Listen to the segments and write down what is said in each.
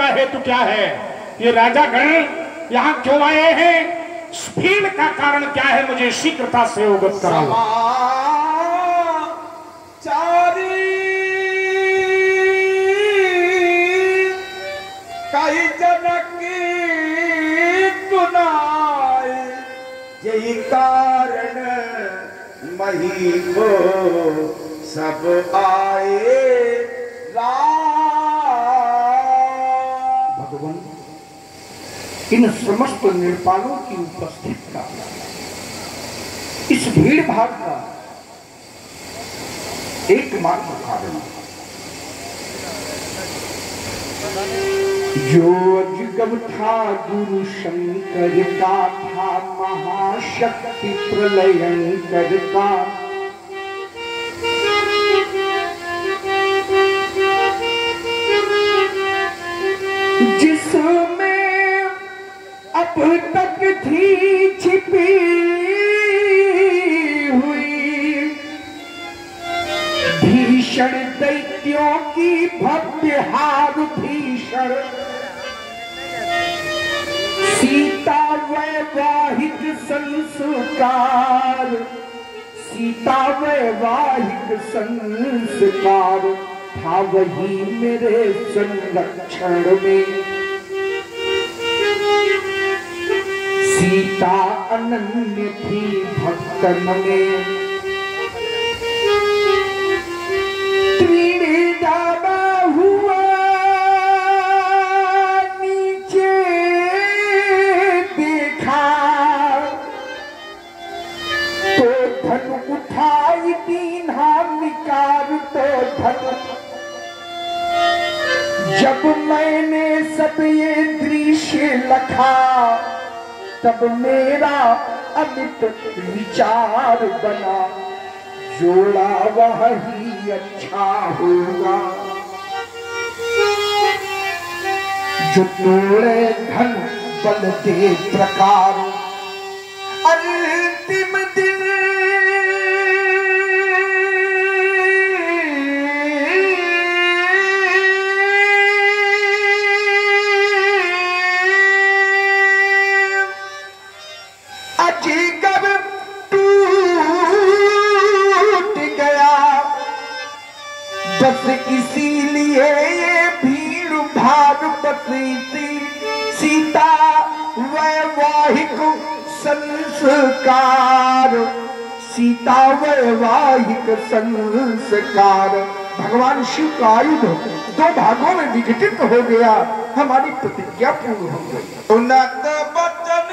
का हेतु क्या है? ये राजा गण यहाँ क्यों आए हैं? इस भीड़ का कारण क्या है? मुझे शीघ्रता से अवगत कराओ। कई जनक यही कारण मही को सब आए। राम इन समस्त निर्पालों की उपस्थिति का इस भीड़ भाड़ का एकमात्र कारण जो अजगम था गुरु शंकर का था महाशक्ति प्रलयंकर का अब तक थी छिपी हुई। भीषण दैत्यों की भव्य हार भीषण। सीता वैवाहिक संस्कार। सीता वैवाहिक संस्कार था वही मेरे संरक्षण में। सीता अनन्य थी भक्तन में हुआ नीचे देखा। तो उठाई तो जब मैंने सब ये दृश्य लखा तब मेरा अमित विचार बना। जोड़ा वह ही अच्छा होगा। जो तोड़े धन बल के प्रकार वैवाहिक संस्कार। भगवान शिव का आयुध दो भागों में विघटित हो गया। हमारी प्रतिज्ञा पूर्ण हो गई। उन्नत बचन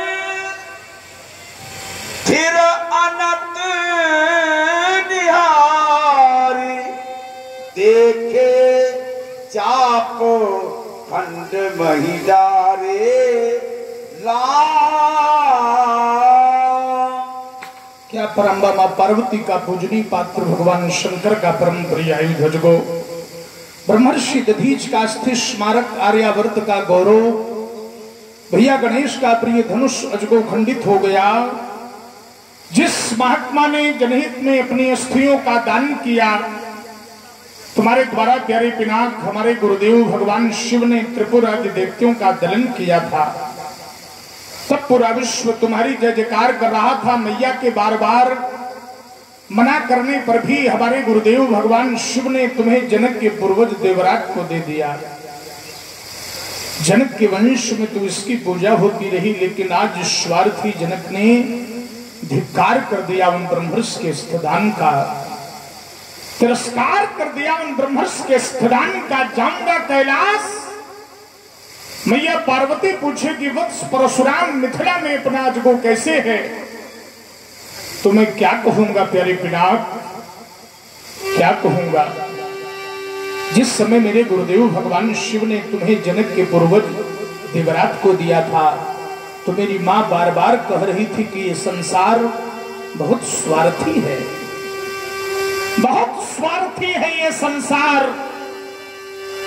फिर अनंत निहारी। देखे चाप खंड महिदारे राम क्या परम्बा पार्वती का पूजनी पात्र भगवान शंकर का परम प्रिय आयुध जगो ब्रह्मर्षि दधीच का स्थित स्मारक आर्यावर्त का गौरव, भैया गणेश का प्रिय धनुष अजगो खंडित हो गया। जिस महात्मा ने जनहित में अपनी अस्थियों का दान किया, तुम्हारे द्वारा प्यारे पिनाक, हमारे गुरुदेव भगवान शिव ने त्रिपुरा के देवतियों का दलन किया था। सब पूरा विश्व तुम्हारी जय जयकार कर रहा था मैया के बार बार मना करने पर भी हमारे गुरुदेव भगवान शिव ने तुम्हें जनक के पूर्वज देवराज को दे दिया। जनक के वंश में तो इसकी पूजा होती रही, लेकिन आज स्वार्थी जनक ने धिक्कार कर दिया उन ब्रह्मर्ष के स्थान का। तिरस्कार कर दिया उन ब्रह्मर्ष के स्थान का जाऊँगा कैलाश। मैया पार्वती पूछे कि वत्स परशुराम मिथिला में अपना अजगो कैसे है? तो मैं क्या कहूँगा प्यारे पिनाक? क्या कहूँगा? जिस समय मेरे गुरुदेव भगवान शिव ने तुम्हें जनक के पूर्वज देवरात को दिया था तो मेरी माँ बार बार कह रही थी कि ये संसार बहुत स्वार्थी है। बहुत स्वार्थी है ये संसार।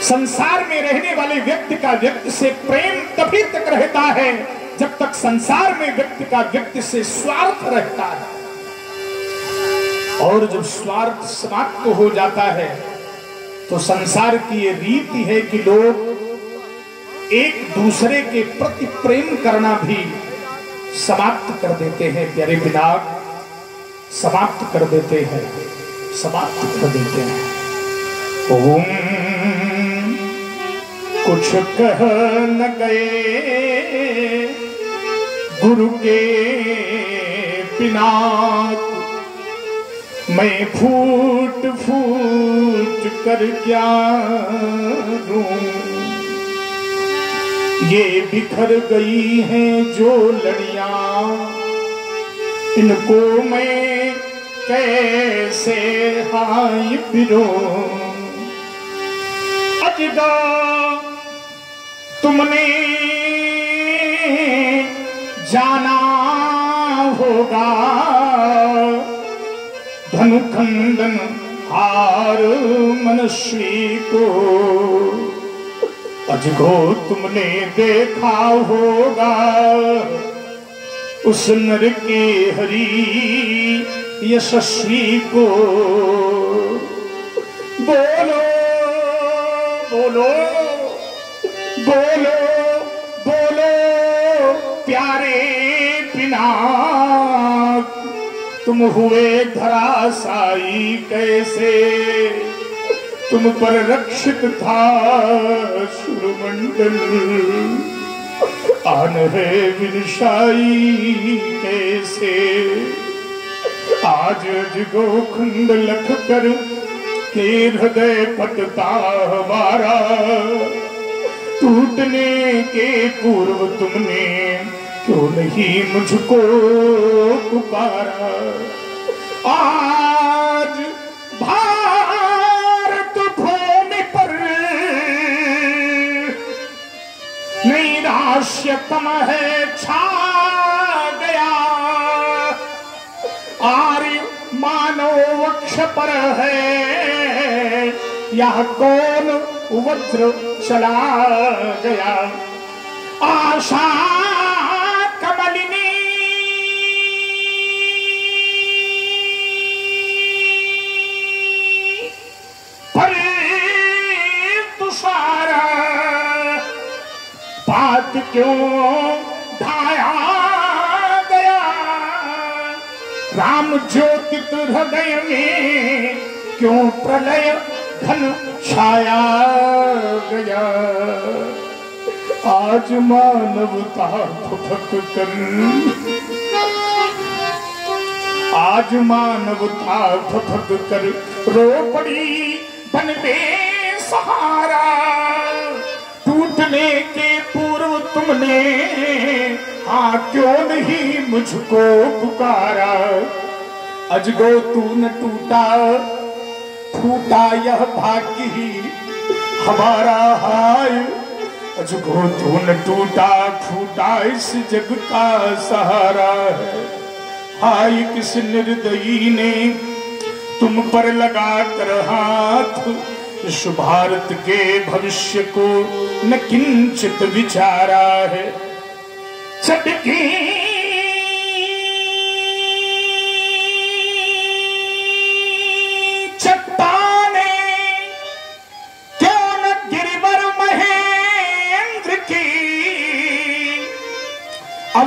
संसार में रहने वाले व्यक्ति का व्यक्ति से प्रेम तभी तक रहता है, जब तक संसार में व्यक्ति का व्यक्ति से स्वार्थ रहता है। और जब स्वार्थ समाप्त हो जाता है तो संसार की ये रीति है कि लोग एक दूसरे के प्रति प्रेम करना भी समाप्त कर देते हैं, प्यारे पिनाक समाप्त कर देते हैं, समाप्त कर देते हैं। ओम। कुछ कह न गए। गुरु के पिनाक मैं फूट फूट कर क्या रू ये बिखर गई हैं जो लड़िया। इनको मैं कैसे हाय पिरो अजगा तुमने जाना होगा। धनुखंडन हार मनुष्य को। अजगो तुमने देखा होगा। उस नर के हरी यशस्वी को। बोलो बोलो। बोलो बोलो, प्यारे बिना तुम हुए धराशाई कैसे? तुम पर रक्षित था सुरमंडल आन है विनशाई कैसे? आज जगो खुंड लख कर के हृदय पटता हमारा टूटने के पूर्व तुमने क्यों नहीं मुझको पुकारा? आज भारत भूमि पर नैराश्यतम है, छा गया। आर्य मानव वक्ष पर है, यह कौन वज्र चला गया। आशा कमलिनी। बात क्यों ढाया गया? राम ज्योतित हृदय में क्यों प्रलय धन छाया गया। आज मानवता फुफक कर आज मानवता फफक कर रो पड़ी बन सहारा। टूटने के पूर्व तुमने हाँ क्यों नहीं मुझको पुकारा? अजगो तू न टूटा फूटा यह भाग्य हमारा हाय, अजगो तू न टूटा, फूटा इस जग का सहारा है। हाय, किस निर्दयी ने तुम पर लगा कर हाथ, इस भारत के भविष्य को न किंचित विचारा है। चटकी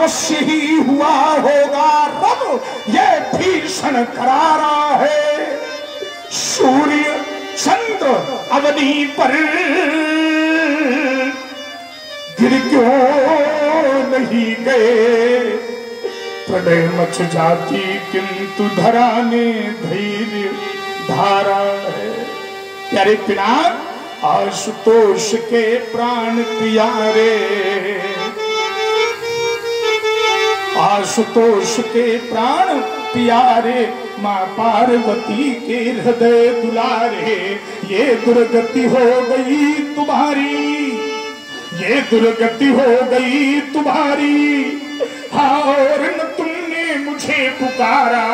अवश्य ही हुआ होगा। रब, ये भीषण करारा है। सूर्य, चंद्र, अवधि पर गिर क्यों नहीं गए? प्रलय मच जाती, किंतु धरा ने धैर्य धारा है। प्यारे पिनाक, आशुतोष के प्राण प्यारे। आशुतोष के प्राण, प्यारे माँ पार्वती के हृदय दुलारे। ये दुर्गति हो गई तुम्हारी, ये दुर्गति हो गई तुम्हारी। हाँ और न तुमने मुझे पुकारा।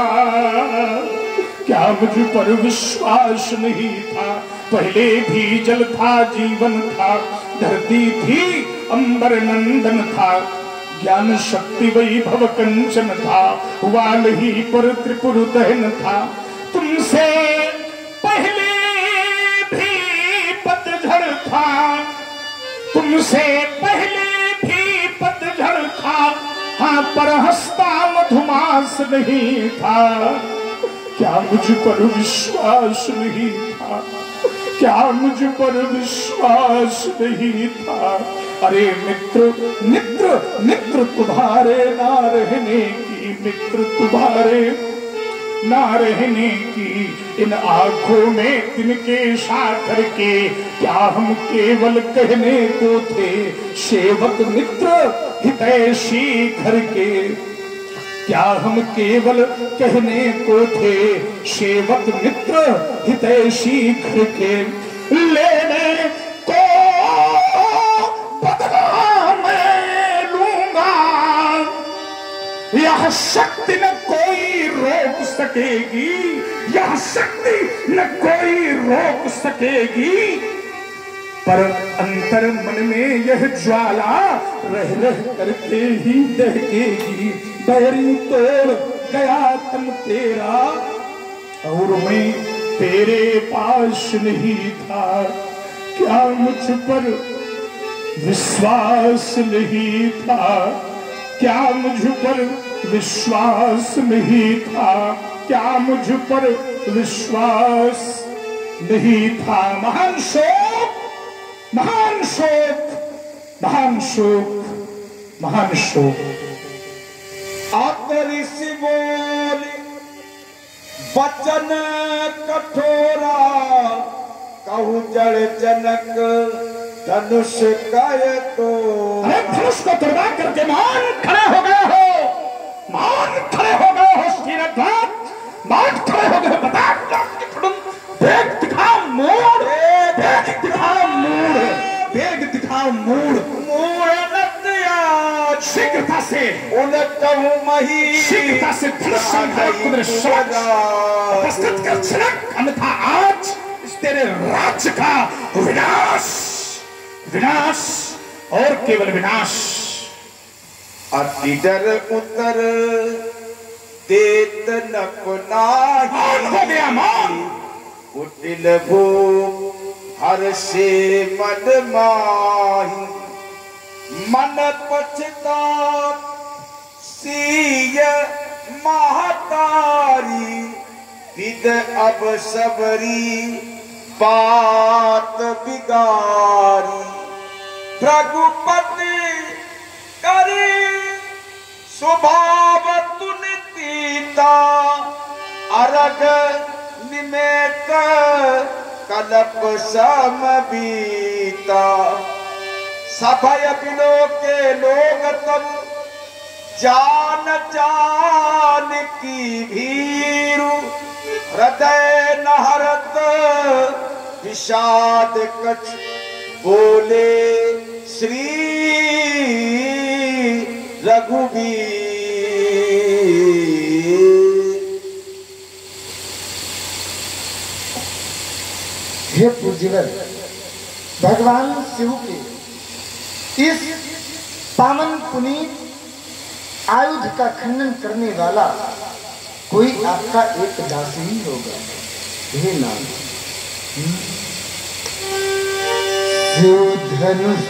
क्या मुझ पर विश्वास नहीं था? पहले भी जल था, जीवन था। धरती थी अंबर नंदन था। ज्ञान शक्ति वैभव कंचन था। वाल ही पर त्रिपुर दहन था। तुमसे पहले भी पतझड़ था। तुमसे पहले भी पतझड़ था। हाँ पर हंसता मधुमास नहीं था। क्या मुझ पर विश्वास नहीं था? क्या मुझ पर विश्वास नहीं था? अरे मित्र मित्र मित्र तुम्हारे, ना रहने की मित्र तुम्हारे। ना रहने की, इन आँखों में तिनके सागर के, क्या हम केवल कहने को थे? सेवक मित्र हितैषी घर के, क्या हम केवल कहने को थे? सेवक मित्र हितैषी घर के। लेने शक्ति न कोई रोक सकेगी। यह शक्ति न कोई रोक सकेगी। पर अंतर मन में यह ज्वाला रह रह करके ही दहकेगी बैरी तोड़ गया तन तेरा, और मैं तेरे पास नहीं था। क्या मुझ पर विश्वास नहीं था? क्या मुझ पर विश्वास नहीं था। क्या मुझ पर विश्वास नहीं था? महान शोक महान शोक महान शोक महान शोक। आकर ऋषि बोले वचन कठोरा, कहू जड़ जनक धनुष कय तो। धनुष को तुड़वा करके मान खड़े हो गए हो। मान खड़े हो गए हो श्रीरघात मान खड़े हो गए बता बेग दिखाओ मोड़ बेग दिखाओ मोड़ बेग दिखाओ मोड़ शीघ्रता से शीघ्रता से समक्ष उपस्थित कर छिड़क अन्यथा आज इस तेरे राज्य का विनाश विनाश और केवल विनाश। अतिडर उतर देत हो कुटिल भूप हर से मन माही। मन पछतात सीय महतारी। विद अब सबरी बात बिगारी। रघुपति करे स्वभाव तुनितीता अरग निमेत, कलप सम बीता। सभय बिलो के लोग तब जान जान की भीरु। हृदय नहरत विषाद कछ बोले श्री। रघुवीर। हे भगवान शिव के इस पावन पुनीत आयुध का खंडन करने वाला कोई आपका एक दास ही होगा। हे नाम। धनुष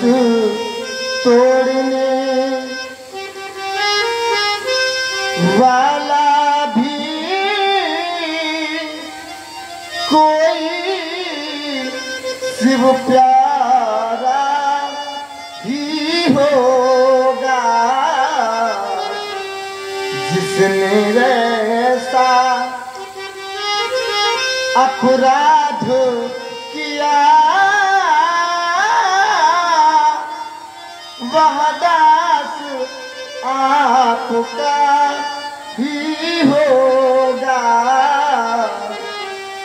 तोड़ने वाला भी कोई शिव प्यारा ही होगा। जिसने वैसा अपराध किया वह दास आपका ही होगा।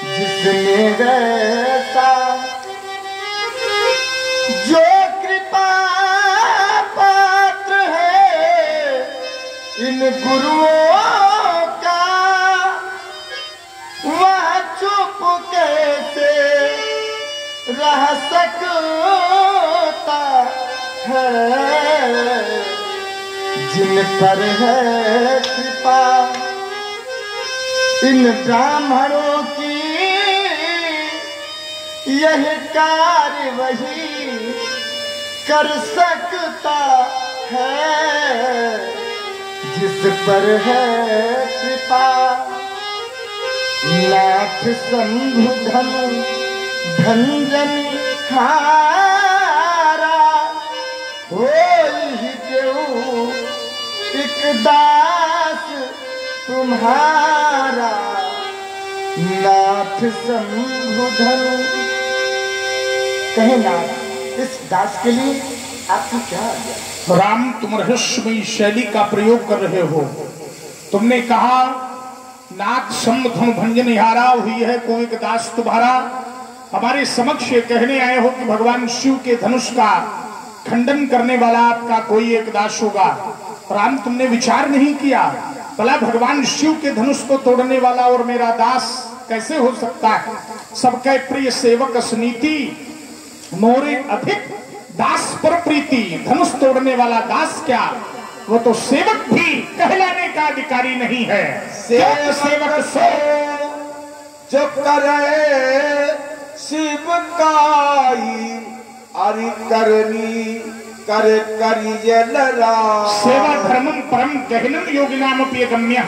जिसने वैसा जो कृपा पात्र है, इन गुरुओं का वह चुप कैसे रह सकता है? जिन पर है कृपा, इन ब्राह्मणों की यह कार्य वही कर सकता है। जिस पर है कृपा, नाथ शंभु धनु भंजन हारा हो ही दास तुम्हारा नाथ शंभु कहे नाथ, इस दास के लिए आपकी क्या? राम, तुम रहस्यमयी शैली का प्रयोग कर रहे हो। तुमने कहा, नाथ सम भंजन हारा हुई है, कोई दास तुम्हारा हमारे समक्ष कहने आए हो कि भगवान शिव के धनुष का खंडन करने वाला आपका कोई एक दास होगा। राम तुमने विचार नहीं किया। भला भगवान शिव के धनुष को तोड़ने वाला और मेरा दास कैसे हो सकता है? सबके प्रिय सेवक स्नीति मोरे अधिक दास पर प्रीति धनुष तोड़ने वाला दास क्या? वो तो सेवक भी कहलाने का अधिकारी नहीं है। सेवक सेवक से? जो करे शिव काई अरि करनी कर करिय सेवा धर्मम परम गहनम योगी नाम गम्य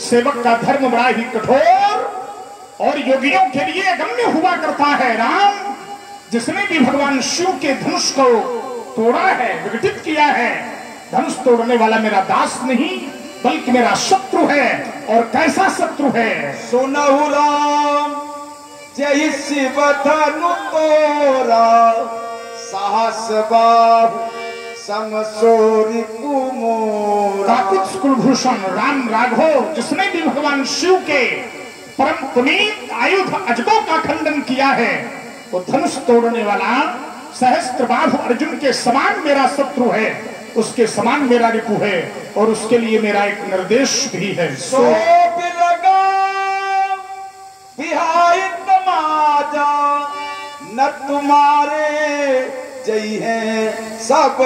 सेवक का धर्म बड़ा ही कठोर और योगियों के लिए गम्य हुआ करता है राम जिसने भी भगवान शिव के धनुष को तोड़ा है विघटित किया है। धनुष तोड़ने वाला मेरा दास नहीं बल्कि मेरा शत्रु है और कैसा शत्रु है? सुनहु राम जय शिव धनु तोरा। काकुत्स कुलभूषण राम राघव जिसने भी भगवान शिव के परम पुनीत आयुध अजगों का खंडन किया है वो धनुष तोड़ने वाला सहस्त्र बाहु अर्जुन के समान मेरा शत्रु है उसके समान मेरा रिपु है और उसके लिए मेरा एक निर्देश भी है। सो तमाजा न तुम्हारे जय है सब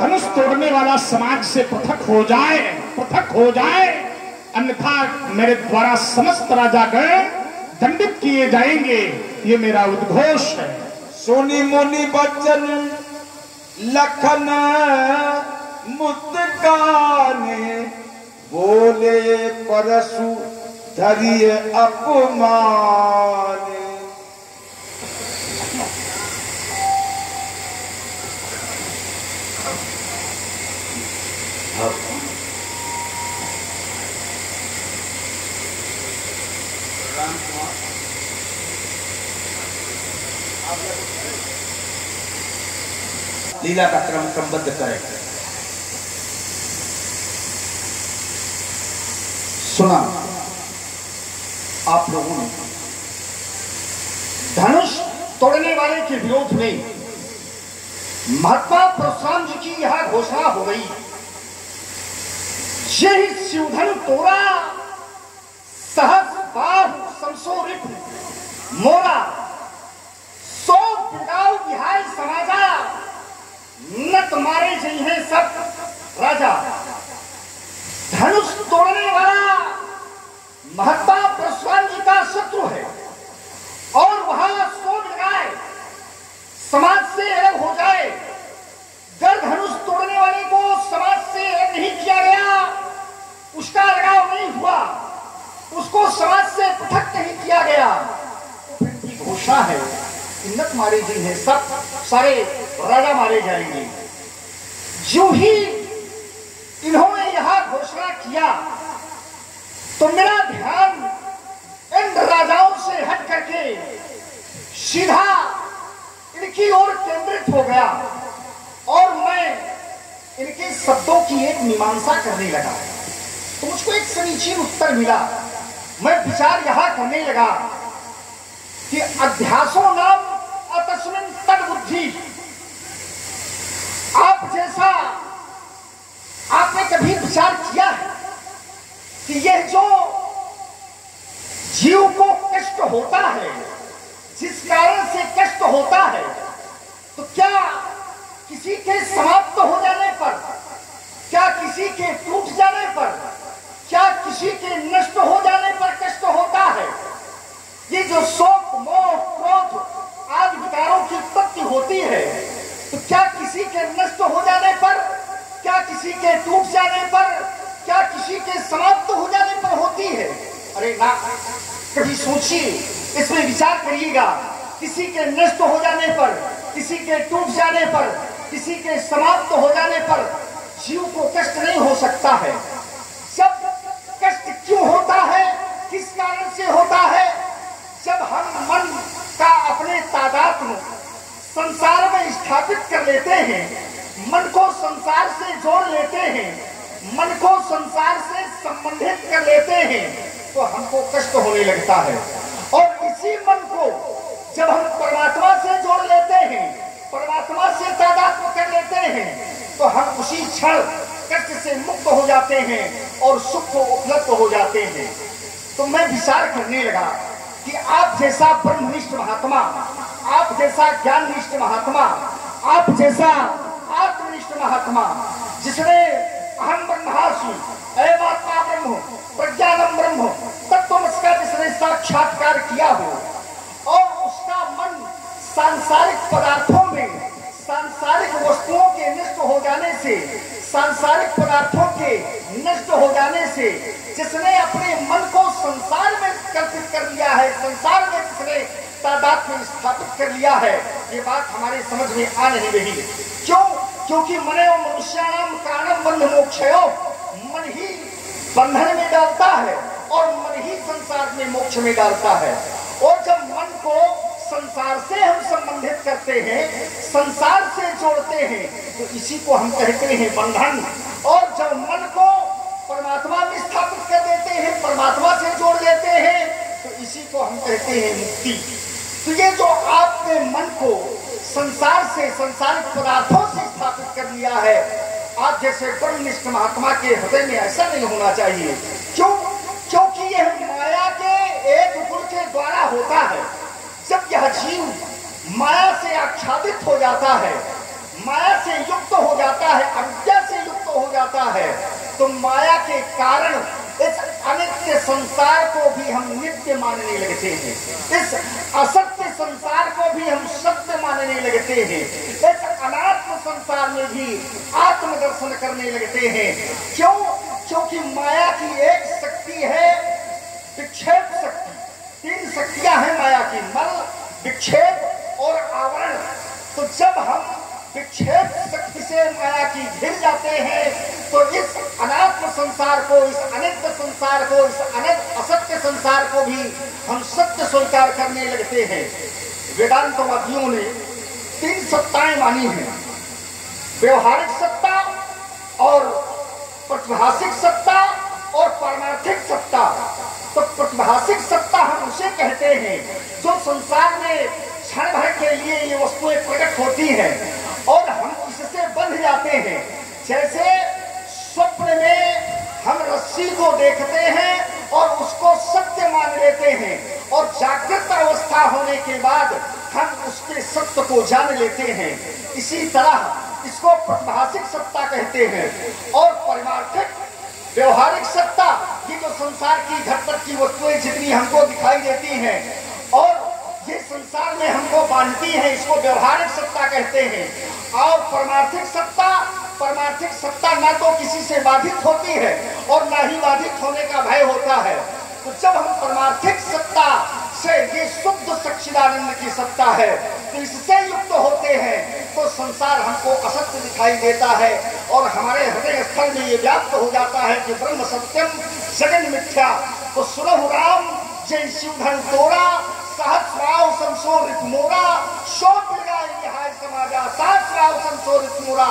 धनुष तोड़ने वाला समाज से पृथक हो जाए पृथक हो जाए अन्यथा मेरे द्वारा समस्त राजा गए दंडित किए जाएँगे। ये मेरा उद्घोष है। सोनी मुनि बच्चन लखन मुस्काने बोले परसु धरिय अपमाने। लीला का क्रम क्रमबद्ध करें। सुना। आप लोगों ने। धनुष तोड़ने वाले के विरोध में महात्मा परशुराम जी की यह घोषणा हो गई। यही शिवधन तोड़ा सहस बाहु संसोरित मोरा सौ बिगाव बिहार समाजा न तुम्हारे जई हैं सब राजा, धनुष तोड़ने वाला महात्मा परशुराम जी का शत्रु है, और वहाँ सोच लगाए, समाज से अलग हो जाए अगर धनुष तोड़ने वाले को समाज से अलग नहीं किया गया, उसका लगाव नहीं हुआ, उसको समाज से पृथक नहीं किया गया। घोषणा है, इन्नत मारे जी हैं सब सारे राजा मारे जाएँगे। जो ही इन्होंने यह घोषणा किया तो मेरा ध्यान इन राजाओं से हट करके सीधा इनकी ओर केंद्रित हो गया और मैं इनके शब्दों की एक मीमांसा करने लगा। तो मुझको एक समीचीन उत्तर मिला। मैं विचार यहाँ करने लगा कि अध्यासों नाम अतस्मिन तद बुद्धि आप जैसा विचार किया है कि यह जो जीव को कष्ट होता है, जिस कारण से कष्ट होता है तो क्या किसी के समाप्त हो जाने पर, क्या किसी के टूट जाने पर, क्या किसी के नष्ट हो जाने पर कष्ट होता है? ये जो शोक, मोह, क्रोध आदि विकारों की उत्पत्ति होती है तो क्या किसी के नष्ट हो जाने पर क्या किसी के टूट जाने पर, क्या किसी के समाप्त हो जाने पर होती है? अरे ना, कभी सोचिए, इसमें विचार करिएगा। किसी के नष्ट हो जाने पर, किसी के टूट जाने पर, किसी के समाप्त हो जाने पर जीव को कष्ट नहीं हो सकता है। जब कष्ट क्यों होता है? किस कारण से होता है? जब हम मन का अपने तादाद में संसार में स्थापित कर लेते हैं मन को संसार से जोड़ लेते हैं, मन को संसार से संबंधित कर लेते हैं तो हमको कष्ट होने लगता है। और इसी मन को जब हम परमात्मा से जोड़ लेते हैं, परमात्मा से तादाद कर लेते हैं तो हम उसी क्षण कष्ट से मुक्त हो जाते हैं और सुख को उपलब्ध हो जाते हैं। तो मैं विचार करने लगा कि आप जैसा ब्रह्मनिष्ठ महात्मा, आप जैसा ज्ञान निष्ठ महात्मा, आप जैसा आत्मनिष्ठ महात्मा, जिसने अहम ब्रह्मासु एवात्मा ब्रह्म प्रज्ञानम ब्रह्म तत्वमस्का जिसने साक्षात्कार किया हो, और उसका मन सांसारिक पदार्थों में, सांसारिक वस्तुओं के नष्ट हो जाने से, सांसारिक पदार्थों के नष्ट हो जाने से, जिसने अपने मन को संसार में कल्पित कर लिया है, संसार में जिसने तादाद में स्थापित कर लिया है, ये बात हमारे समझ में आ नहीं रही क्यों? क्योंकि मने और मनुष्याणाम कारणम बंध मोक्षयो मन ही बंधन में डालता है, और मन ही संसार में मोक्ष में डालता है। और जब मन को संसार से हम संबंधित करते हैं, संसार से जोड़ते हैं तो इसी को हम कहते हैं बंधन। और जब मन को परमात्मा में स्थापित कर देते हैं, परमात्मा से जोड़ देते हैं तो इसी को हम कहते हैं मुक्ति। तो ये जो आपने मन को संसार से, संसारिक पदार्थों से स्थापित कर लिया है। आप जैसे ब्रह्मनिष्ठ महात्मा के हृदय में ऐसा नहीं होना चाहिए। क्यों? क्योंकि यह माया के एक गुण के द्वारा होता है। जब यह जीव माया से आच्छादित हो जाता है, माया से युक्त हो जाता है अज्ञा से युक्त हो जाता है तो माया के कारण इस अनित्य संसार को भी हम नित्य मानने लगते हैं। इस असत्य संसार को भी हम सत्य मानने लगते हैं। इस अनात्म संसार में भी आत्मदर्शन करने लगते हैं। क्यों? क्योंकि माया की एक शक्ति है, विक्षेप शक्ति। तीन शक्तियाँ हैं माया की, मल, विक्षेप और आवरण। तो जब हम विक्षेप शक्ति से माया की घिर जाते हैं तो इस अनात्म संसार को, इस अनित्य संसार को, इस अनित असत्य संसार को भी हम सत्य स्वीकार करने लगते हैं। वेदांतवादियों ने तीन सत्ताएँ मानी हैं। व्यवहारिक सत्ता और प्रतिभाषिक सत्ता और पारमार्थिक सत्ता। तो प्रतिभाषिक सत्ता हम उसे कहते हैं, जो संसार में क्षण भर के लिए ये वस्तुएँ प्रकट होती हैं। बंध जाते हैं। जैसे स्वप्न में हम रस्सी को देखते हैं और उसको सत्य मान लेते हैं और जागृत अवस्था होने के बाद हम उसके सत्य को जान लेते हैं। इसी तरह इसको प्रतिभाषिक सत्ता कहते हैं और परिमार्थिक व्यवहारिक सत्ता, ये जो संसार की घर तक की वस्तुएँ जितनी हमको दिखाई देती हैं ये संसार में हमको बांधती है, इसको व्यवहारिक सत्ता कहते हैं। और परमार्थिक सत्ता परमार्थिक सत्ता ना तो किसी से बाधित होती है और ना ही बाधित होने का भय होता है। तो जब हम परमार्थिक सत्ता से ये शुद्ध सच्चिदानंद की सत्ता है तो इससे युक्त तो होते हैं तो संसार हमको असत्य दिखाई देता है और हमारे हृदय स्थल में ये व्याप्त हो जाता है कि ब्रह्म सत्यम जगन मिथ्या। तो सुरहु राम, जय शिवधन तोरा सहस्राव संशोधित मोरा, शोक लगाए निहाय समाजा सहस्राव संशोधित मोरा।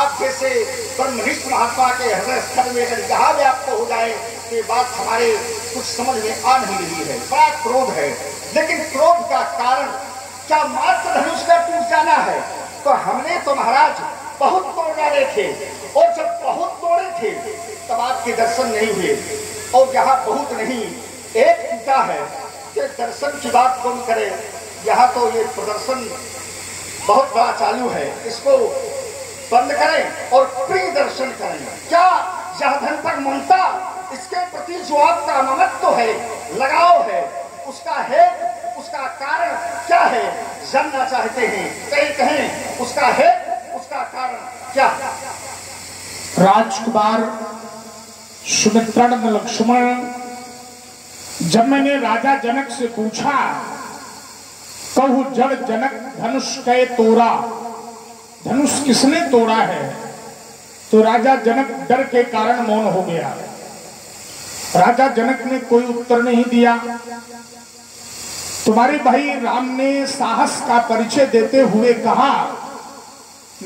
आप जैसे ब्रह्मनिष्ठ महात्मा के हृदय स्थल में अगर यहाँ व्याप्त हो जाए तो ये बात हमारे कुछ समझ में आ नहीं रही है। बड़ा क्रोध है। लेकिन क्रोध का कारण क्या मात्र धनुष का टूट जाना है? तो हमने तो महाराज बहुत तोड़ डाले थे और जब बहुत तोड़े थे, तब आपके दर्शन नहीं हुए। और यहाँ बहुत नहीं, एक टूटा है। कि दर्शन की बात कौन करे? यहाँ तो ये प्रदर्शन बहुत बड़ा चालू है। इसको बंद करें और प्रिय दर्शन करें। क्या यह धन पर ममता? इसके प्रति जो आपका ममत्व है, लगाव है, उसका है उसका कारण क्या है? जानना चाहते हैं। कहीं कहें उसका है उसका कारण क्या? राजकुमार सुमित्रानंद लक्ष्मण जब मैंने राजा जनक से पूछा, कहू, जड़ जनक धनुष कै तोड़ा, धनुष किसने तोड़ा है? तो राजा जनक डर के कारण मौन हो गया। राजा जनक ने कोई उत्तर नहीं दिया। तुम्हारे भाई राम ने साहस का परिचय देते हुए कहा,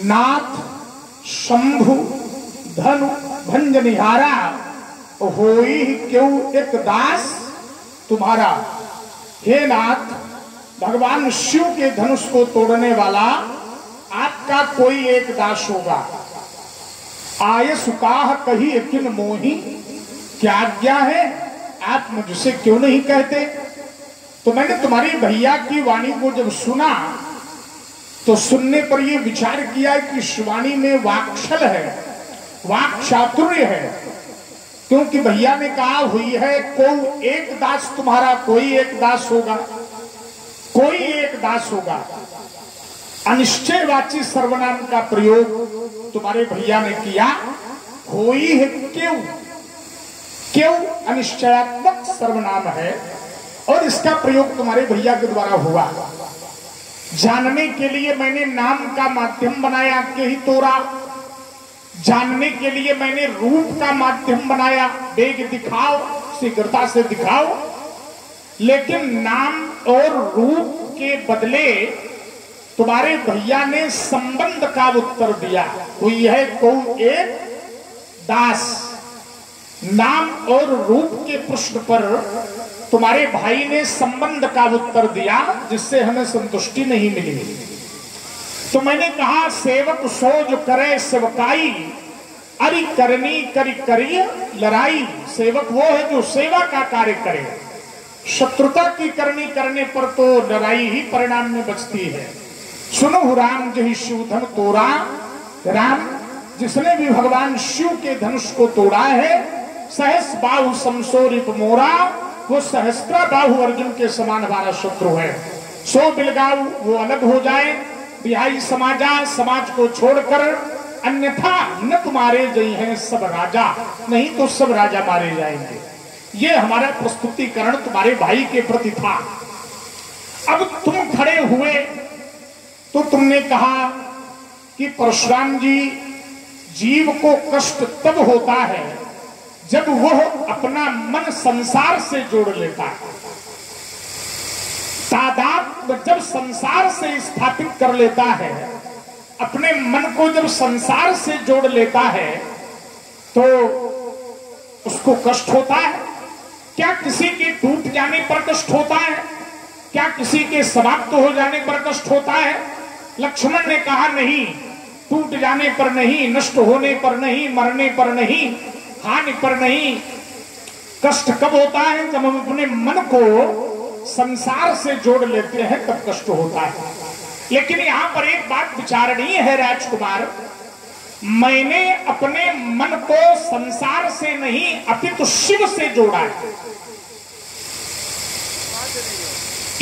नाथ, शंभु, धनु, भंजनिहारा, होई क्यों एक दास तुम्हारा। हे नाथ, भगवान शिव के धनुष को तोड़ने वाला आपका कोई एक दास होगा। आय सुकाह कही किन मोही, क्या आज्ञा है? आप मुझसे क्यों नहीं कहते? तो मैंने तुम्हारी भैया की वाणी को जब सुना तो सुनने पर यह विचार किया कि वाणी में वाक्छल है वाक चातुर्य है। क्योंकि भैया ने कहा, हुई है को एक दास तुम्हारा, कोई एक दास होगा। कोई एक दास होगा। अनिश्चयवाची सर्वनाम का प्रयोग तुम्हारे भैया ने किया। कोई है क्यों? क्यों अनिश्चयात्मक सर्वनाम है? और इसका प्रयोग तुम्हारे भैया के द्वारा हुआ। जानने के लिए मैंने नाम का माध्यम बनाया, के ही तोड़ा जानने के लिए मैंने रूप का माध्यम बनाया। वेग दिखाओ, शीघ्रता से दिखाओ। लेकिन नाम और रूप के बदले तुम्हारे भैया ने संबंध का उत्तर दिया। कोई है को एक? दास। नाम और रूप के प्रश्न पर तुम्हारे भाई ने संबंध का उत्तर दिया, जिससे हमें संतुष्टि नहीं मिली। तो मैंने कहा, सेवक सोज करे, सेवकाई। अरि करनी करी करी लड़ाई सेवक वो है जो सेवा का कार्य करे। शत्रुता की करनी करने पर तो लड़ाई ही परिणाम में बचती है। सुनो राम, जही शिव धन तोड़ा। राम, जिसने भी भगवान शिव के धनुष को तोड़ा है, सहस बाहु समसोरिप मोरा, वो सहस्त्रा बाहु अर्जुन के समान हमारा शत्रु है। सो बिलगाऊ, वो अलग हो जाए। बिहाई समाजा, समाज को छोड़कर अन्यथा न तुम्हारे जई हैं सब राजा, नहीं तो सब राजा मारे जाएँगे। ये हमारा प्रस्तुतिकरण तुम्हारे भाई के प्रति था। अब तुम खड़े हुए तो तुमने कहा कि परशुराम जी, जीव को कष्ट तब होता है जब वह अपना मन संसार से जोड़ लेता है। तादाद जब संसार से स्थापित कर लेता है, अपने मन को जब संसार से जोड़ लेता है तो उसको कष्ट होता है। क्या किसी के टूट जाने पर कष्ट होता है? क्या किसी के समाप्त हो जाने पर कष्ट होता है? लक्ष्मण ने कहा, नहीं, टूट जाने पर नहीं, नष्ट होने पर नहीं, मरने पर नहीं, हानि पर नहीं। कष्ट कब होता है? जब हम अपने मन को संसार से जोड़ लेते हैं, तब कष्ट होता है। लेकिन यहाँ पर एक बात विचारणीय है, राजकुमार। मैंने अपने मन को संसार से नहीं, अपितु शिव से जोड़ा है।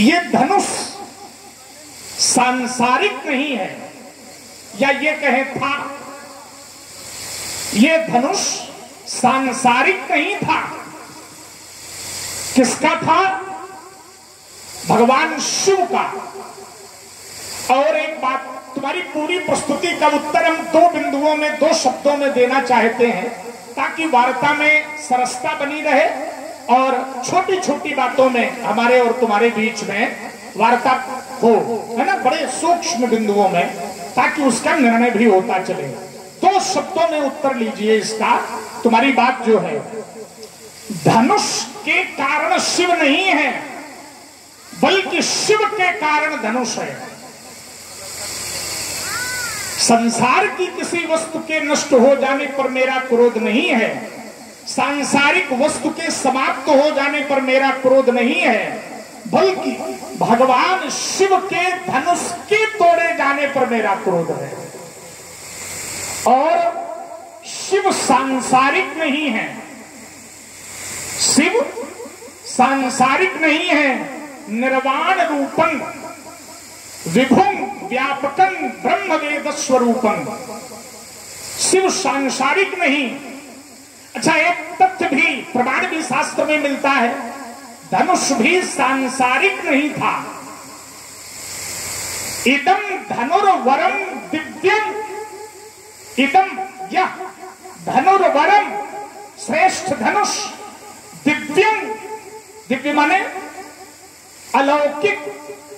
ये धनुष सांसारिक नहीं है, या ये कहे था, ये धनुष सांसारिक नहीं था। किसका था? भगवान शिव का। और एक बात, तुम्हारी पूरी प्रस्तुति का उत्तर हम दो बिंदुओं में, दो शब्दों में देना चाहते हैं, ताकि वार्ता में सरसता बनी रहे और छोटी छोटी बातों में हमारे और तुम्हारे बीच में वार्ता हो, है ना? बड़े सूक्ष्म बिंदुओं में, ताकि उसका निर्णय भी होता चले। दो शब्दों में उत्तर लीजिए इसका। तुम्हारी बात जो है, धनुष के कारण शिव नहीं है। बल्कि शिव के कारण धनुष है। संसार की किसी वस्तु के नष्ट हो जाने पर मेरा क्रोध नहीं है। सांसारिक वस्तु के समाप्त हो जाने पर मेरा क्रोध नहीं है। बल्कि भगवान शिव के धनुष के तोड़े जाने पर मेरा क्रोध है। और शिव सांसारिक नहीं है। शिव सांसारिक नहीं है। निर्वाण रूपन विभुम व्यापकन ब्रह्म वेद स्वरूपन शिव सांसारिक नहीं। अच्छा एक तथ्य भी प्रमाण भी शास्त्र में मिलता है। धनुष भी सांसारिक नहीं था। इदम धनुर्वरम दिव्यम इदम यह धनुर्वरम श्रेष्ठ धनुष दिव्यम दिव्य माने अलौकिक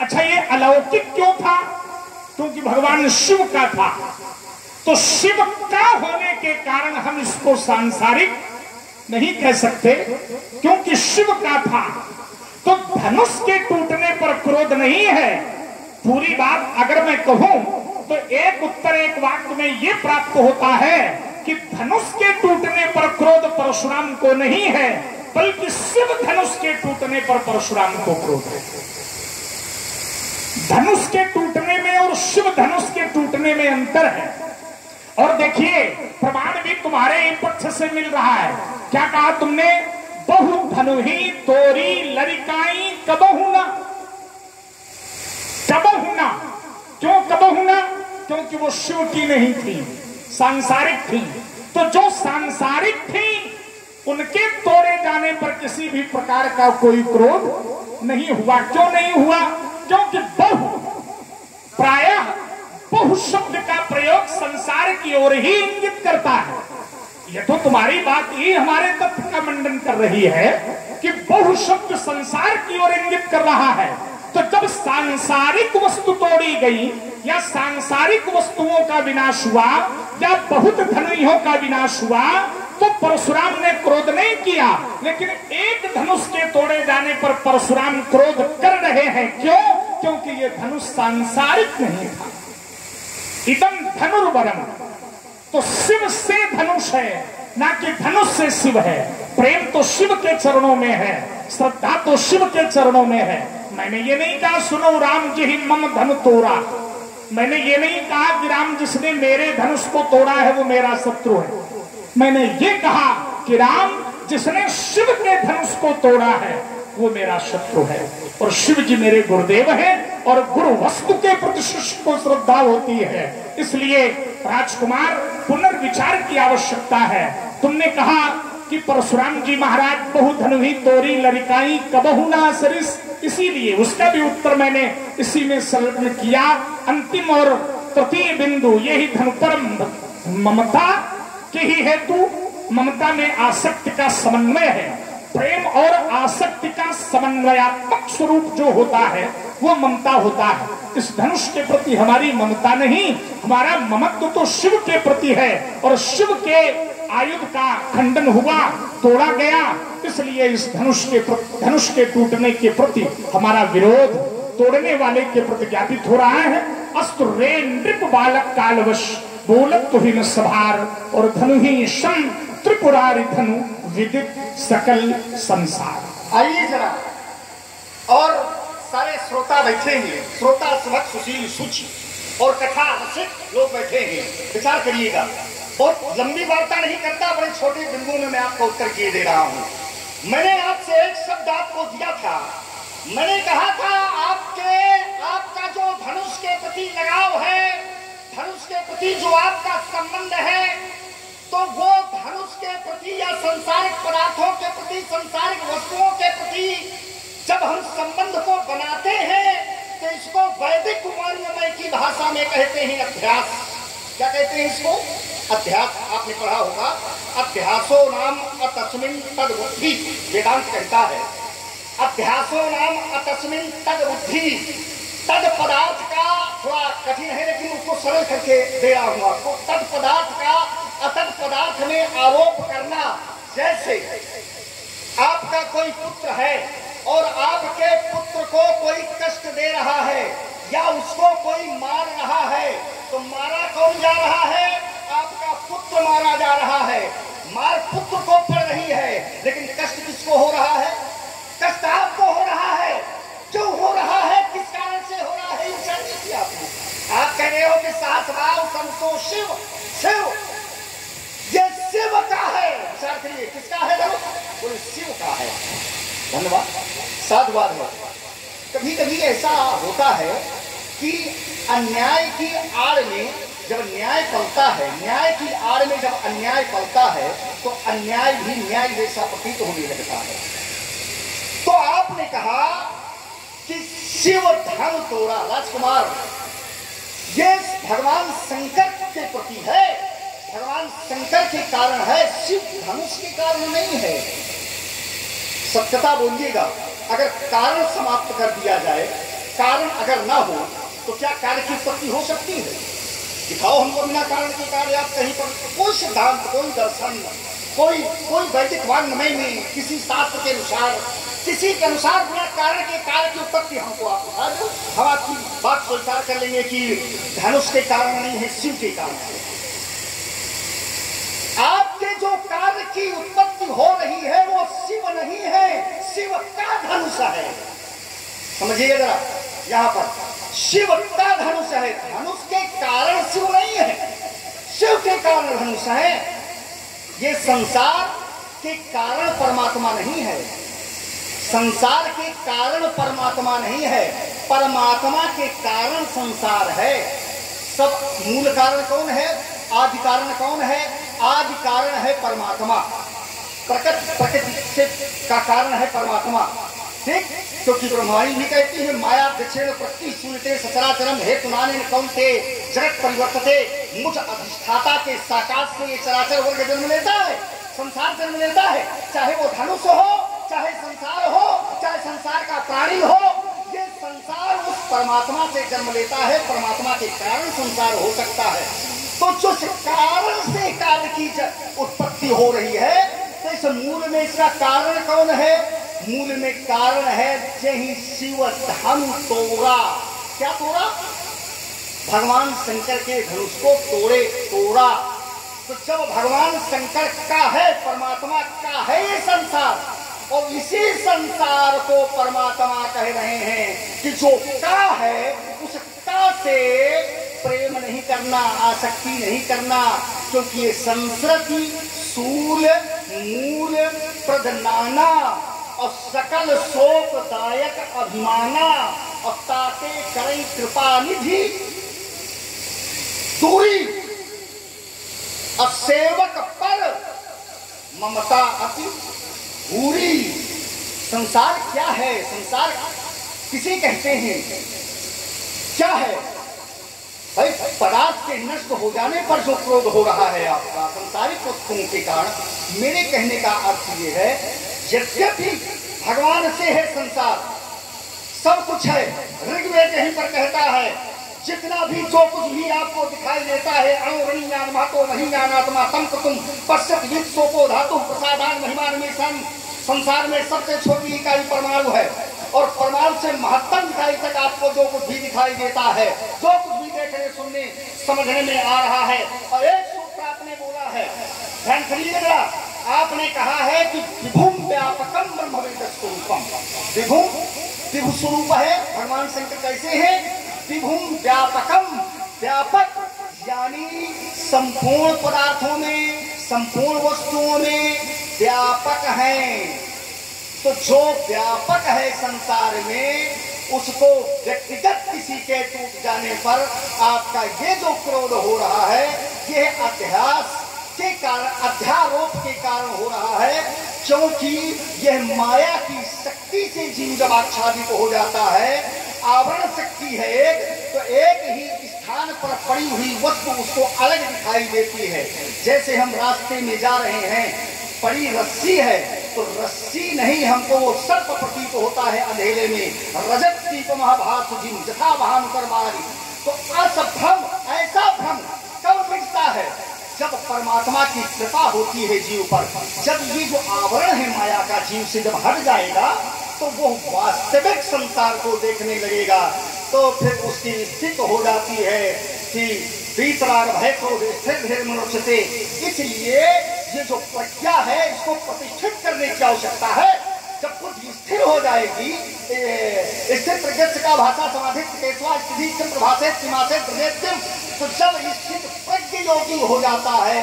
अच्छा ये अलौकिक क्यों था? क्योंकि भगवान शिव का था। तो शिव का होने के कारण हम इसको सांसारिक नहीं कह सकते, क्योंकि शिव का था। तो धनुष के टूटने पर क्रोध नहीं है। पूरी बात अगर मैं कहूँ तो एक उत्तर एक वाक्य में यह प्राप्त होता है कि धनुष के टूटने पर क्रोध परशुराम को नहीं है, बल्कि शिव धनुष के टूटने पर परशुराम को क्रोध है। धनुष के टूटने में और शिव धनुष के टूटने में अंतर है। और देखिए, प्रमाण भी तुम्हारे ही पक्ष से मिल रहा है। क्या कहा तुमने? बहु धनु ही तोरी लरिकाई कबहू ना कबहू ना क्यों कबहू क्योंकि वो शिव की नहीं थी। सांसारिक थी। तो जो सांसारिक थी, उनके तोड़े जाने पर किसी भी प्रकार का कोई क्रोध नहीं हुआ। क्यों नहीं हुआ? क्योंकि बहु, प्राय बहु शब्द का प्रयोग संसार की ओर ही इंगित करता है। ये तो तुम्हारी बात ही हमारे तथ्य का मंडन कर रही है कि बहु शब्द संसार की ओर इंगित कर रहा है। तो जब सांसारिक वस्तु तोड़ी गई या सांसारिक वस्तुओं का विनाश हुआ या बहुत धनुयों का विनाश हुआ तो परशुराम ने क्रोध नहीं किया। लेकिन एक धनुष के तोड़े जाने पर परशुराम क्रोध कर रहे हैं। क्यों? क्योंकि ये धनुष सांसारिक नहीं था। इदम धनुर्वरम। तो शिव से धनुष है, ना कि धनुष से शिव है। प्रेम तो शिव के चरणों में है, श्रद्धा तो शिव के चरणों में है। मैंने ये नहीं कहा, सुनो राम जी ही मम धनु तोड़ा। मैंने ये नहीं कहा कि राम जिसने मेरे धनुष को तोड़ा है, वो मेरा शत्रु है। मैंने ये कहा कि राम जिसने शिव के धनुष को तोड़ा है, वो मेरा शत्रु है। और शिव जी मेरे गुरुदेव हैं, और गुरु वस्तु के प्रति शिष्य को श्रद्धा होती है। इसलिए राजकुमार पुनर्विचार की आवश्यकता है। तुमने कहा कि परशुराम जी महाराज, बहु धनुही तोरी लड़िकाई कबहू ना सरिस। इसीलिए उसका भी उत्तर मैंने इसी में संलग्न किया। अंतिम और तृतीय बिंदु यही धनु ममता के ही हेतु। ममता में आसक्ति का समन्वय है। प्रेम और आसक्ति का समन्वयात्मक स्वरूप जो होता है, वो ममता होता है। इस धनुष के प्रति हमारी ममता नहीं, हमारा ममत्व तो शिव के प्रति है और शिव के आयुध का खंडन हुआ, तोड़ा गया। इसलिए इस धनुष के धनुष के टूटने के प्रति हमारा विरोध तोड़ने वाले के प्रति ज्ञापित हो रहा है। अस्त्र रे नृप बालक कालवश बोलत तो ही सभार और धनु ही शम त्रिपुरारी धनु विदित सकल संसार। आइए जरा। और सारे श्रोता बैठे हैं श्रोता समझ सुशील सूची और कथा रसिक लोग बैठे हैं विचार करिएगा। बहुत लंबी वार्ता नहीं करता, बड़े छोटे बिंदु में मैं आपको उत्तर किए दे रहा हूँ। मैंने आपसे एक शब्द आपको दिया था। मैंने कहा था, आपके, आपका जो धनुष के प्रति लगाव है, धनुष के प्रति जो आपका संबंध है तो वो के प्रति या संसारिक पदार्थों के प्रति, संसारिक वस्तुओं के प्रति जब हम संबंध को बनाते हैं तो इसको वैदिक वर्णमय की भाषा में कहते हैं अभ्यास क्या कहते हैं इसको? अध्यास, आपने पढ़ा होगा। अध्यासो नाम अतस्मिन तद बुद्धि वेदांत कहता है, अध्यासो नाम अतस्मिन तद बुद्धि तद पदार्थ का थोड़ा कठिन है, लेकिन उसको सरल करके दे रहा हूँ आपको। तद पदार्थ का अतद पदार्थ में आरोप करना जैसे आपका कोई पुत्र है और आपके पुत्र को कोई कष्ट दे रहा है या उसको कोई मार रहा है तो मारा कौन जा रहा है? आपका पुत्र मारा जा रहा है। मार पुत्र को पड़ रही है, लेकिन कष्ट किसको हो रहा है? कष्ट आपको हो रहा है। क्यों हो रहा है, किस कारण से हो रहा है? आपने। आप कह रहे हो कि सहस्राव संतो शिव शिव ये शिव का है। विचार किसका है? धनुष बोले शिव का है। धन्यवाद। साधुवाद है कभी कभी ऐसा होता है कि अन्याय की आड़ में जब न्याय पलता है, न्याय की आड़ में जब अन्याय पलता है तो अन्याय भी न्याय जैसा प्रतीत होने लगता है। तो आपने कहा कि शिव धन तोड़ा, राजकुमार। ये भगवान शंकर के प्रति है। भगवान शंकर के कारण है, शिव धनुष के कारण नहीं है। सत्यता बोलिएगा, अगर कारण समाप्त कर दिया जाए, कारण अगर ना हो तो क्या कार्य की उत्पत्ति हो सकती है? दिखाओ हमको बिना कारण के कार्य, आप कहीं पर कोई सिद्धांत, कोई दर्शन, कोई कोई वैदिक वांग्मय में किसी शास्त्र के अनुसार, किसी के अनुसार बिना कारण के कार्य की उत्पत्ति हमको आप हम आपकी बात स्वीकार कर लेंगे कि धनुष के कारण नहीं है, शिव के कारण है आपके जो कार्य की उत्पत्ति हो रही है, वो शिव नहीं है, शिव का धनुष है। समझिए जरा, यहाँ पर, शिव का धनुष है। धनुष के कारण शिव नहीं है, शिव के कारण धनुष है। ये संसार के कारण परमात्मा नहीं है। संसार के कारण परमात्मा नहीं है, परमात्मा के कारण संसार है। सब मूल कारण कौन है, आदि कारण कौन है आदि कारण है परमात्मा। प्रकट प्रकृति से का कारण है परमात्मा। ठीक? क्योंकि ब्रह्मवाणी भी कहती है, माया दक्षिण प्रति सुनते सचराचरम हे तुनाने कौन थे जगत परिवर्तते, मुझ अधिष्ठाता के साकार से ये चराचर वर्ग जन्म लेता है, संसार जन्म लेता है। चाहे वो धनुष हो, चाहे संसार हो, चाहे संसार का प्राणी हो, ये संसार उस परमात्मा से जन्म लेता है। परमात्मा के कारण संसार हो सकता है। तो जिस कारण से कार्य की उत्पत्ति हो रही है तो इस मूल में इसका कारण कौन है? मूल में कारण है जही शिव धन तोड़ा। क्या तोड़ा? भगवान शंकर के धनुष को तोड़े, तोड़ा। तो जब भगवान शंकर का है, परमात्मा का है ये संसार, और इसी संसार को परमात्मा कह रहे हैं कि जो का है, उस का से प्रेम नहीं करना, आसक्ति नहीं करना, क्योंकि ये संस्कृति सूल, मूल, प्रधनाना और सकल शोकदायक अभिमाना और ताते करें कृपा निधि। दूरी और सेवक पर ममता अति पूरी संसार क्या है? संसार किसे कहते हैं? क्या है? भाई पदार्थ के नष्ट हो जाने पर जो क्रोध हो रहा है आपका, संसारिक वस्तुओं के कारण, मेरे कहने का अर्थ ये है, यद्यपि भगवान से है संसार, सब कुछ है, ऋग्वेद यहीं पर कहता है, जितना भी जो कुछ भी आपको दिखाई देता है अणुरणीयान महतो नहीं ज्ञानात्मा तम तुम पश्चित वित्सो को धातु, प्रसादान, महिमान में संसार में सबसे छोटी इकाई परमाणु है। और परमाणु से महत्तम इकाई तक आपको जो कुछ भी दिखाई देता है, जो कुछ भी देखने, सुनने, समझने में आ रहा है। और एक सूत्र आपने बोला है, ध्यान आपने कहा है कि विभुम व्यापकम ब्रह्म स्वरूपम विभुम विभु स्वरूप है, भगवान शंकर कैसे है? विभुम व्यापकम व्यापक, यानी संपूर्ण पदार्थों में, संपूर्ण वस्तुओं में व्यापक हैं। तो जो व्यापक है संसार में, उसको व्यक्तिगत किसी के टूट जाने पर आपका ये जो क्रोध हो रहा है यह अध्यास के कारण, अध्यारोप के कारण हो रहा है, क्योंकि यह माया की शक्ति से जीव जब आच्छादित हो जाता है, आवरण शक्ति है एक तो एक ही स्थान पर पड़ी हुई वस्तु उसको अलग दिखाई देती है। जैसे हम रास्ते में जा रहे हैं, पड़ी रस्सी है तो रस्सी नहीं हमको, वो सर्प प्रतीत होता है अंधेरे में। रजत दीप महाभास जिन जथा भान कर मारी। तो असभ्रम, ऐसा भ्रम कब मिटता है? जब परमात्मा की कृपा होती है जीव पर। जब ये जो आवरण है माया का जीव से जब हट जाएगा तो वो वास्तविक संसार को देखने लगेगा। तो फिर उसकी स्थिति हो जाती है कि बीतराग भय को स्थिर मनुष्य इसलिए ये जो प्रज्ञा है, इसको प्रतिष्ठित करने की आवश्यकता है। जब बुद्धि स्थिर हो जाएगी स्थिर प्रज्ञ का भाषा समाधि केशवा, स्थिति प्रभाषित सीमासे प्रदेश तो जब स्थित प्रज्ञ योगी हो जाता है,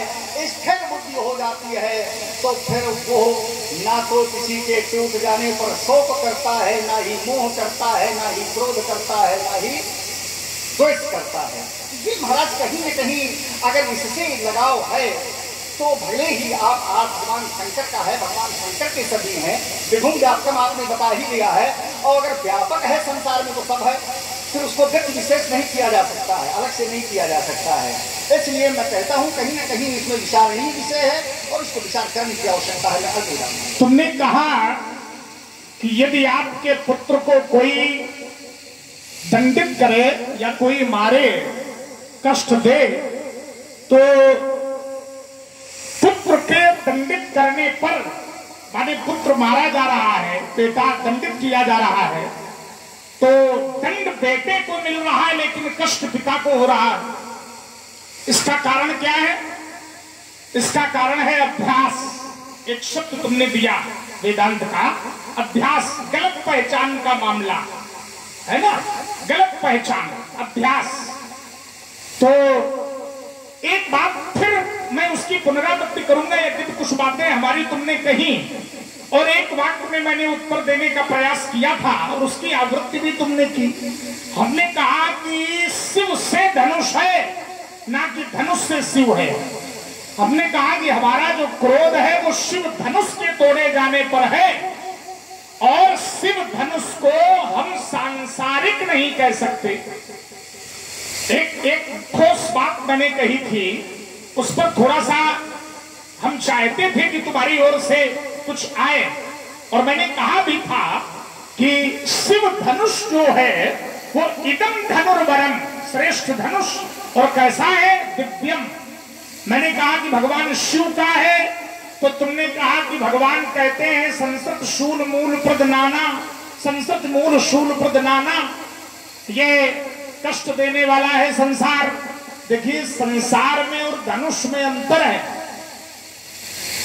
स्थिर बुद्धि हो जाती है तो फिर वो ना तो किसी के टूट जाने पर शोक करता है, ना ही मोह करता है, ना ही क्रोध करता है, ना ही द्वेष करता है। कि महाराज, कहीं न कहीं अगर इससे लगाव है तो भले ही आप आज भगवान शंकर का है, भगवान शंकर के सभी हैं विभुम व्यापकम आपने बता ही दिया है, और अगर व्यापक है संसार में तो सब है, फिर उसको व्यक्ति विशेष नहीं किया जा सकता है, अलग से नहीं किया जा सकता है। इसलिए मैं कहता हूँ, कहीं ना कहीं इसमें विचारणीय विषय है, और इसको विचार करने की आवश्यकता है, मैं अलविदा तुमने कहा कि यदि आपके पुत्र को कोई दंडित करे या कोई मारे, कष्ट दे तो पुत्र के दंडित करने पर माने पुत्र मारा जा रहा है, बेटा दंडित किया जा रहा है तो दंड बेटे को मिल रहा है, लेकिन कष्ट पिता को हो रहा है। इसका कारण क्या है? इसका कारण है अभ्यास। एक शब्द तुमने दिया, वेदांत का। अभ्यास गलत पहचान का मामला, है ना? गलत पहचान, अभ्यास। तो एक बात फिर मैं उसकी पुनरावृत्ति करूँगा यदि कुछ बातें हमारी तुमने कही। और एक वाक्य में मैंने उत्तर देने का प्रयास किया था और उसकी आवृत्ति भी तुमने की। हमने कहा कि शिव से धनुष है, ना कि धनुष से शिव है। हमने कहा कि हमारा जो क्रोध है, वो शिव धनुष के तोड़े जाने पर है। और शिव धनुष को हम सांसारिक नहीं कह सकते। एक एक ठोस बात मैंने कही थी, उस पर थोड़ा सा हम चाहते थे कि तुम्हारी ओर से कुछ आए। और मैंने कहा भी था कि शिव धनुष जो है, वो इदम धनुर्वरम श्रेष्ठ धनुष, और कैसा है? दिव्यम। मैंने कहा कि भगवान शिव का है तो तुमने कहा कि भगवान कहते हैं, संसद शूल मूल प्रदनाना संसद मूल शूल प्रदनाना ये कष्ट देने वाला है संसार। देखिए, संसार में और धनुष में अंतर है।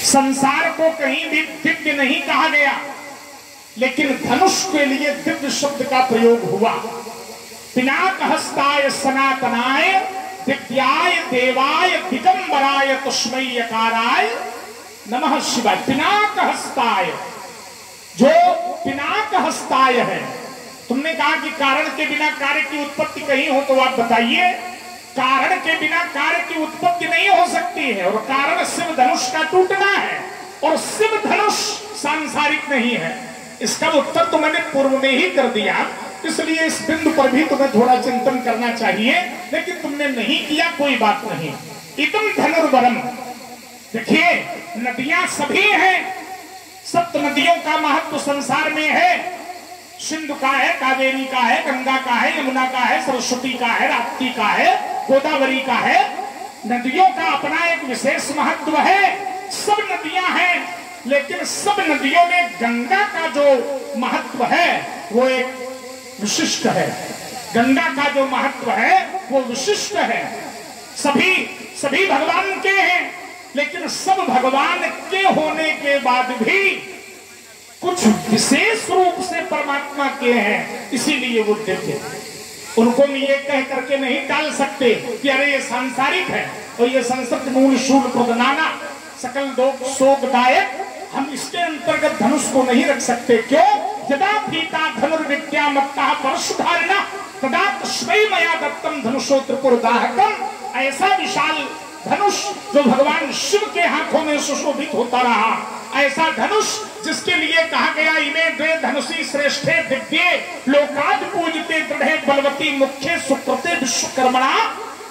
संसार को कहीं भी दिव्य नहीं कहा गया, लेकिन धनुष के लिए दिव्य शब्द का प्रयोग हुआ। पिनाक हस्ताय सनातनाय, दिव्याय देवाय दिगंबराय तुष्मयकाराय नमः शिवाय। पिनाक हस्ताय जो पिनाक हस्ताय है तुमने कहा कि कारण के बिना कार्य की उत्पत्ति कहीं हो तो आप बताइए। कारण के बिना कार्य की उत्पत्ति नहीं हो सकती है, और कारण शिव धनुष का टूटना है, और शिव धनुष सांसारिक नहीं है। इसका उत्तर तो मैंने पूर्व में ही कर दिया, इसलिए इस बिंदु पर भी तुम्हें थोड़ा चिंतन करना चाहिए, लेकिन तुमने नहीं किया, कोई बात नहीं। इतम धनुर्वरम। देखिए, नदियाँ सभी हैं, सप्त नदियों का महत्व संसार में है। सिंधु का है, कावेरी का है, गंगा का है, यमुना का है, सरस्वती का है, राप्ती का है, गोदावरी का है। नदियों का अपना एक विशेष महत्व है। सब नदियाँ हैं, लेकिन सब नदियों में गंगा का जो महत्व है, वो एक विशिष्ट है। गंगा का जो महत्व है, वो विशिष्ट है। सभी सभी भगवान के हैं, लेकिन सब भगवान के होने के बाद भी कुछ विशेष रूप से परमात्मा के हैं, इसीलिए वो दिव्य उनको हम ये कह करके नहीं डाल सकते कि अरे ये सांसारिक है और ये संसद मूल शूल प्रदनाना सकल दोग शोकदायक, हम इसके अंतर्गत धनुष को नहीं रख सकते। क्यों? यदा पीता धनुर्विद्या मत्ता परशुधारिणा, तदा तस्मै मया दत्तम धनुषो त्रिपुरदाहकम। ऐसा विशाल धनुष जो भगवान शिव के हाथों में सुशोभित होता रहा। ऐसा धनुष जिसके लिए कहा गया इन्हें द्वे धनुषी श्रेष्ठे दिव्य, लोकाद पूजते दृढ़ बलवती मुख्य सुकृते विश्वकर्मणा।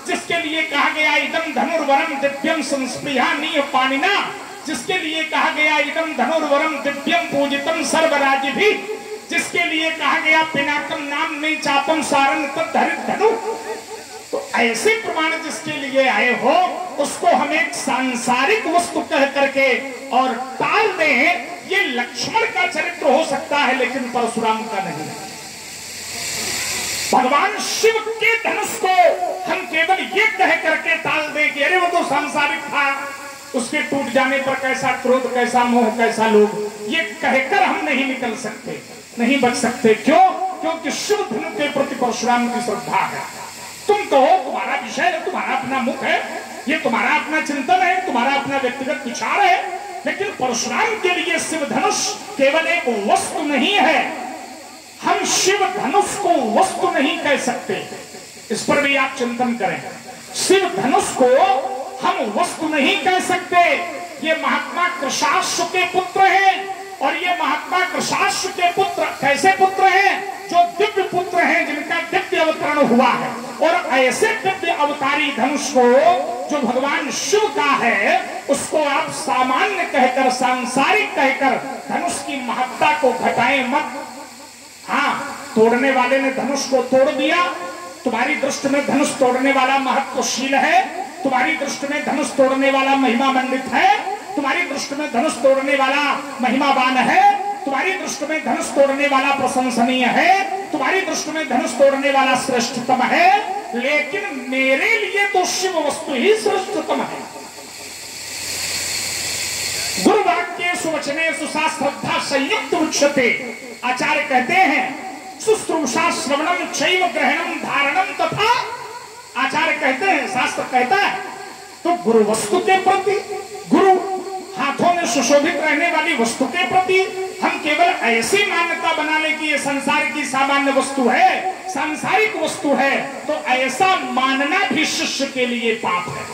जिसके लिए कहा गया इदम धनुर्वरम दिव्यम संस्पृहा नीय पानिना जिसके लिए कहा गया इदम धनुर्वरम दिव्यम पूजितम सर्वराज भी जिसके लिए कहा गया पिनाकम नाम नहीं चापम सारंग धनु तो ऐसे प्रमाण जिसके लिए आए हो, उसको हम एक सांसारिक वस्तु कह करके और टाल दें, ये लक्ष्मण का चरित्र हो सकता है, लेकिन परशुराम का नहीं। भगवान शिव के धनुष को हम केवल ये कह करके टाल दें कि अरे वो तो सांसारिक था, उसके टूट जाने पर कैसा क्रोध, कैसा मोह, कैसा लोग ये कहकर हम नहीं निकल सकते, नहीं बच सकते। क्यों? क्योंकि शिव धनु के प्रति परशुराम की श्रद्धा है। तुम कहो, तुम्हारा विषय है, तुम्हारा अपना मुख है, ये तुम्हारा अपना चिंतन है, तुम्हारा अपना व्यक्तिगत विचार है, लेकिन परशुराम के लिए शिव धनुष केवल एक वस्तु नहीं है। हम शिव धनुष को वस्तु नहीं कह सकते। इस पर भी आप चिंतन करें। शिव धनुष को हम वस्तु नहीं कह सकते। ये महात्मा कृषाश्व के पुत्र हैं। और ये महात्मा कृषाश्व के पुत्र, कैसे पुत्र हैं? जो दिव्य पुत्र हैं, जिनका दिव्य अवतरण हुआ है। और ऐसे दिव्य अवतारी धनुष को जो भगवान शिव का है, उसको आप सामान्य कहकर, सांसारिक कहकर धनुष की महत्ता को घटाएँ मत। हाँ तोड़ने वाले ने धनुष को तोड़ दिया। तुम्हारी दृष्टि में धनुष तोड़ने वाला महत्वशील है। तुम्हारी दृष्टि में धनुष तोड़ने वाला महिमा मंडित है। तुम्हारी दृष्टि में धनुष तोड़ने वाला महिमावान है, तुम्हारी दृष्टि में धनुष तोड़ने वाला प्रशंसनीय है, तुम्हारी दृष्टि में धनुष तोड़ने वाला श्रेष्ठतम है, लेकिन मेरे लिए तो शिव वस्तु ही श्रेष्ठतम है। गुरु वाक्य सुवचने सुशास्त्रद्धा संयुक्त उच्चते आचार्य कहते हैं सुश्रूषा श्रवणम शैव ग्रहणम धारणम तथा आचार्य कहते हैं, शास्त्र कहता है तो गुरु वस्तु के प्रति, गुरु हाथों में सुशोभित रहने वाली वस्तु के प्रति हम केवल ऐसी मान्यता बना ले कि ये संसार की सामान्य वस्तु है, सांसारिक वस्तु है तो ऐसा मानना भी शिष्य के लिए पाप है।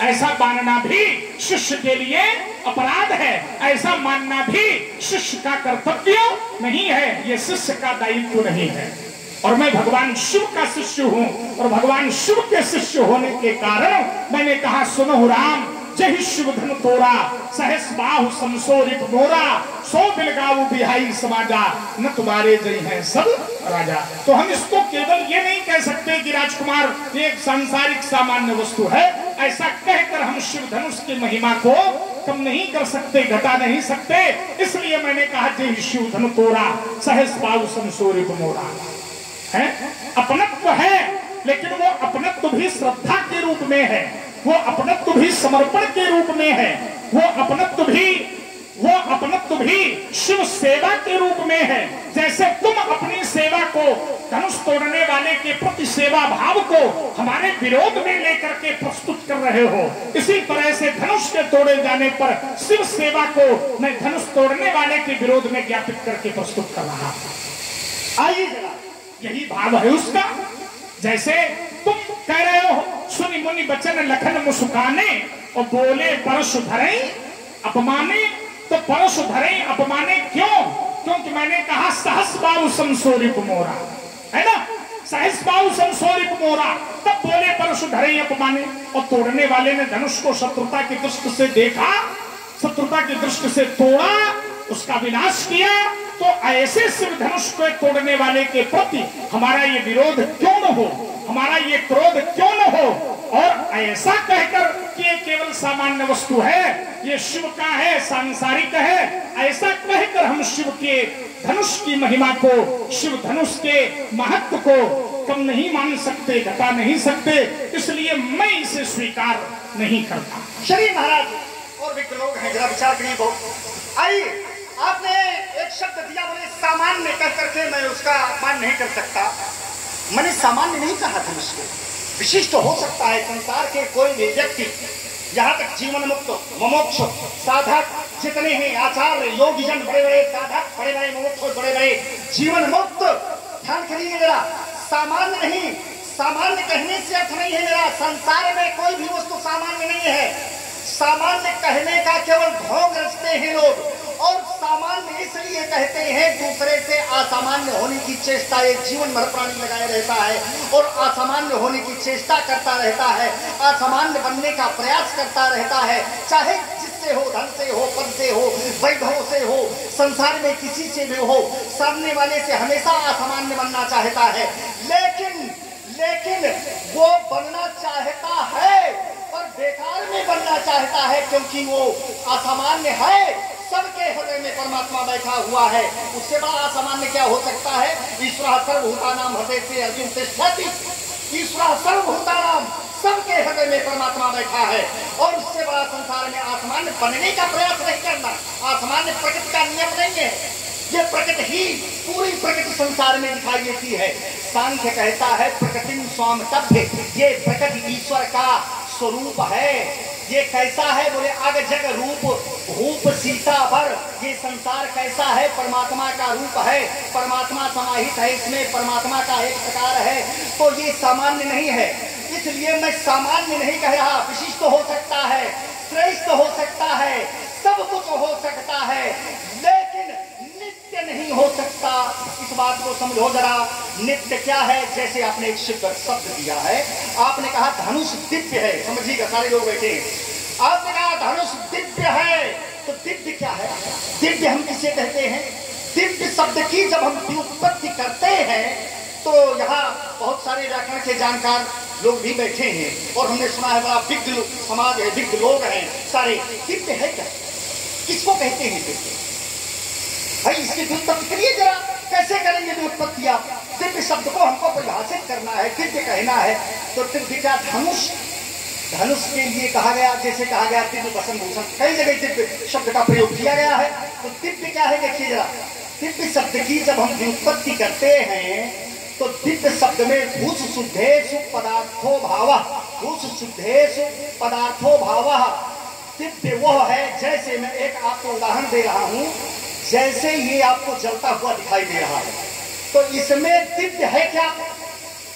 ऐसा मानना भी शिष्य के लिए अपराध है। ऐसा मानना भी शिष्य का कर्तव्य नहीं है। ये शिष्य का दायित्व नहीं है। और मैं भगवान शिव का शिष्य हूँ और भगवान शिव के शिष्य होने के कारण मैंने कहा, सुनो राम धन तोरा, सहस बाहु समसोरित मोरा, सो बिलगाऊ बिहाई समाजा, न तुम्हारे जय हैं सब राजा। तो हम इसको केवल ये नहीं कह सकते कि राजकुमार एक सांसारिक सामान्य वस्तु है। ऐसा कहकर हम शिव धनुष की महिमा को कम नहीं कर सकते, घटा नहीं सकते। इसलिए मैंने कहा, जय शिव धनु तोरा, सहस बाहु समसोरित मोरा। है? अपनत्व है, लेकिन वो अपनत्व भी श्रद्धा के रूप में है। वो अपनत्व भी समर्पण के रूप में है। वो अपनत्व भी, वो अपनत्व भी शिव सेवा के रूप में है। जैसे तुम अपनी सेवा को, धनुष तोड़ने वाले के प्रति सेवा भाव को हमारे विरोध में लेकर के प्रस्तुत कर रहे हो। इसी तरह से धनुष के तोड़े जाने पर शिव सेवा को मैं धनुष तोड़ने वाले के विरोध में ज्ञापित करके प्रस्तुत कर रहा आइए यही भाव है उसका। जैसे तुम कह रहे हो, सुनी मुनि बचन लखन मुस्काने और बोले, परश धरे अपमाने। तो परश धरे अपमाने क्यों? क्योंकि मैंने कहा, सहस बाबू समसोरिप मोरा। है ना? सहस बाबू समसोरिप मोरा। तब बोले, परशु धरे अपमाने। और तोड़ने वाले ने धनुष को शत्रुता की दृष्टि से देखा, शत्रुता की दृष्टि से तोड़ा, उसका विनाश किया। तो ऐसे शिव धनुष को तोड़ने वाले के प्रति हमारा ये विरोध क्यों हो? हमारा ये क्रोध क्यों न हो? और ऐसा कहकर कि ये केवल सामान्य वस्तु है, ये शिव का है, सांसारिक है, ऐसा कहकर हम शिव के धनुष की महिमा को, शिव धनुष के महत्व को कम नहीं मान सकते, घटा नहीं सकते, इसलिए मैं इसे स्वीकार नहीं करता। शरीर महाराज, और भी लोग हैं, जरा विचार करिए बहुत। आपने एक शब्द दिया बोले, सामान्य कह करके मैं उसका मान नहीं कर सकता। मैंने सामान्य नहीं कहा था उसको विशिष्ट हो सकता है संसार के कोई भी व्यक्ति यहाँ तक जीवन मुक्त मोमोक्ष, साधक, जितने हैं आचार्य योगी जन बड़े बड़े, साधक बड़े बड़े, मोमोक्ष बड़े बड़े जीवन मुक्त ध्यान करिए जरा सामान्य नहीं, सामान्य कहने से अर्थ नहीं है मेरा। संसार में कोई भी वस्तु सामान्य नहीं है। सामान्य कहने का केवल ढोंग रचते हैं लोग, और सामान्य इसलिए कहते हैं, दूसरे से असामान्य होने की चेष्टा एक जीवन भर प्राणी लगाए रहता है, और असामान्य होने की चेष्टा करता रहता है, असामान्य बनने का प्रयास करता रहता है, चाहे जिससे हो, धन से हो, पद से हो, वैभव से हो, संसार में किसी से भी हो, सामने वाले से हमेशा असामान्य बनना चाहता है, लेकिन लेकिन वो बनना चाहता है। पर बेकार में बनना चाहता है क्योंकि वो असामान्य है। सबके हृदय में परमात्मा बैठा हुआ है। उससे बड़ा असामान्य क्या हो सकता है? ईश्वर सर्वभूता नाम हृदय से अर्जुन से ईश्वर सर्वभूता नाम सबके हृदय में परमात्मा बैठा है। और उससे बड़ा संसार में आसमान बनने का प्रयास नहीं करना। आसमान प्रकृति का नियम नहीं है। ये प्रकृति ही पूरी प्रकृति संसार में दिखाई देती है। सांख्य कहता है प्रकृति स्वाम तथ्य ये प्रकृति ईश्वर का स्वरूप है। ये कैसा है? बोले अग जग रूप रूप सीता भर। ये संसार कैसा है? परमात्मा का रूप है। परमात्मा समाहित है इसमें। परमात्मा का एक प्रकार है। तो ये सामान्य नहीं है। इसलिए मैं सामान्य नहीं कह रहा। विशिष्ट तो हो सकता है, श्रेष्ठ तो हो सकता है, सब कुछ हो सकता है। नित्य नहीं हो सकता। इस बात को समझो जरा। नित्य क्या है? जैसे आपने एक शिव शब्द दिया है। आपने कहा धनुष दिव्य है। समझिएगा, सारे लोग बैठे आपने कहा धनुष दिव्य है। तो दिव्य क्या है? दिव्य हम किसे कहते हैं? दिव्य शब्द की जब हम व्युत्पत्ति करते हैं तो यहाँ बहुत सारे व्याकरण के जानकार लोग भी बैठे हैं। और हमने सुना है, बड़ा विज्ञ समाज है विज्ञ लोग हैं। सारे, दिव्य है क्या? किसको कहते हैं दिव्य? भाई, इसकी व्युत्पत्ति करिए जरा। कैसे करेंगे व्युत्पत्ति आप दिव्य शब्द को हमको परिभाषित करना है, दिव्य कहना है। तो दिव्य का धनुष धनुष के लिए कहा गया, जैसे कहा गया, दिव्य वसन भूषण कई जगह दिव्य शब्द का प्रयोग किया गया है। तो दिव्य क्या है, देखिए जरा। दिव्य शब्द की जब हम व्युत्पत्ति करते हैं तो दिव्य शब्द में भूष शुद्धेशु पदार्थो भाव भूष शुद्धेशु पदार्थो भाव। दिव्य वह है, जैसे मैं एक आपको उदाहरण दे रहा हूँ। जैसे ये आपको जलता हुआ दिखाई दे रहा है। तो इसमें दिव्य है क्या?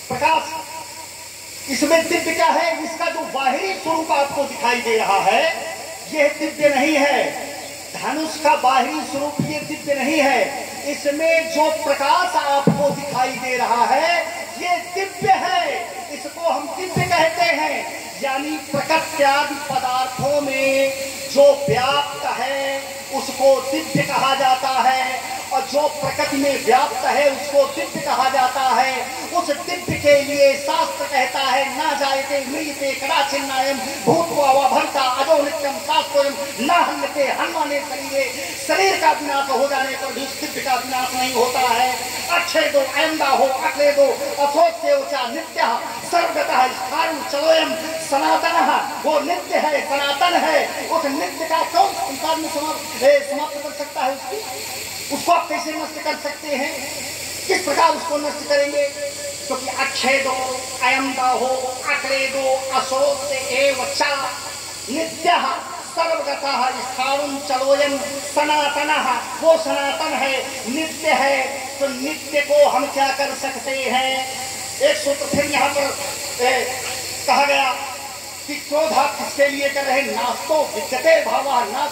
प्रकाश। इसमें दिव्य क्या है? इसका जो बाहरी स्वरूप आपको दिखाई दे रहा है, यह दिव्य नहीं है। धनुष का बाहरी स्वरूप ये दिव्य नहीं है। इसमें जो प्रकाश आपको दिखाई दे रहा है, ये दिव्य है। इसको हम दिव्य कहते हैं। यानी प्रकट्यादि पदार्थों में जो व्याप्त है उसको सिद्ध कहा जाता है। और जो प्रकृति में व्याप्त है, उसको दिव्य कहा जाता है। उस दिव्य के लिए शास्त्र कहता है, ना जायते मृगते कदाचिन्नायम भूतवा भरता अजो नित्यम शास्त्रम न हन्यते हनुमाने शरीरे शरीर का विनाश हो जाने पर भी दिव्य का विनाश नहीं होता है। अक्षय दो आयंदा हो अक्षय दो अथोत्य ऊँचा नित्य सर्वगत स्थान चलोयम सनातन। वो नित्य है, सनातन है। उस नित्य का कौन संसार में समाप्त कर सकता है उसकी? उसको आप कैसे नष्ट कर सकते हैं? किस प्रकार उसको नष्ट करेंगे? क्योंकि तो अक्षय दो अयम हो अकरे दो अशोक एव चा नित्य सर्वगत स्थान चलोयन सनातन। वो सनातन है नित्य है तो नित्य को हम क्या कर सकते हैं? एक सूत्र फिर यहाँ पर ए, कहा गया कि क्रोधा किसके लिए कर रहे नास्तो विद्यते भाव ना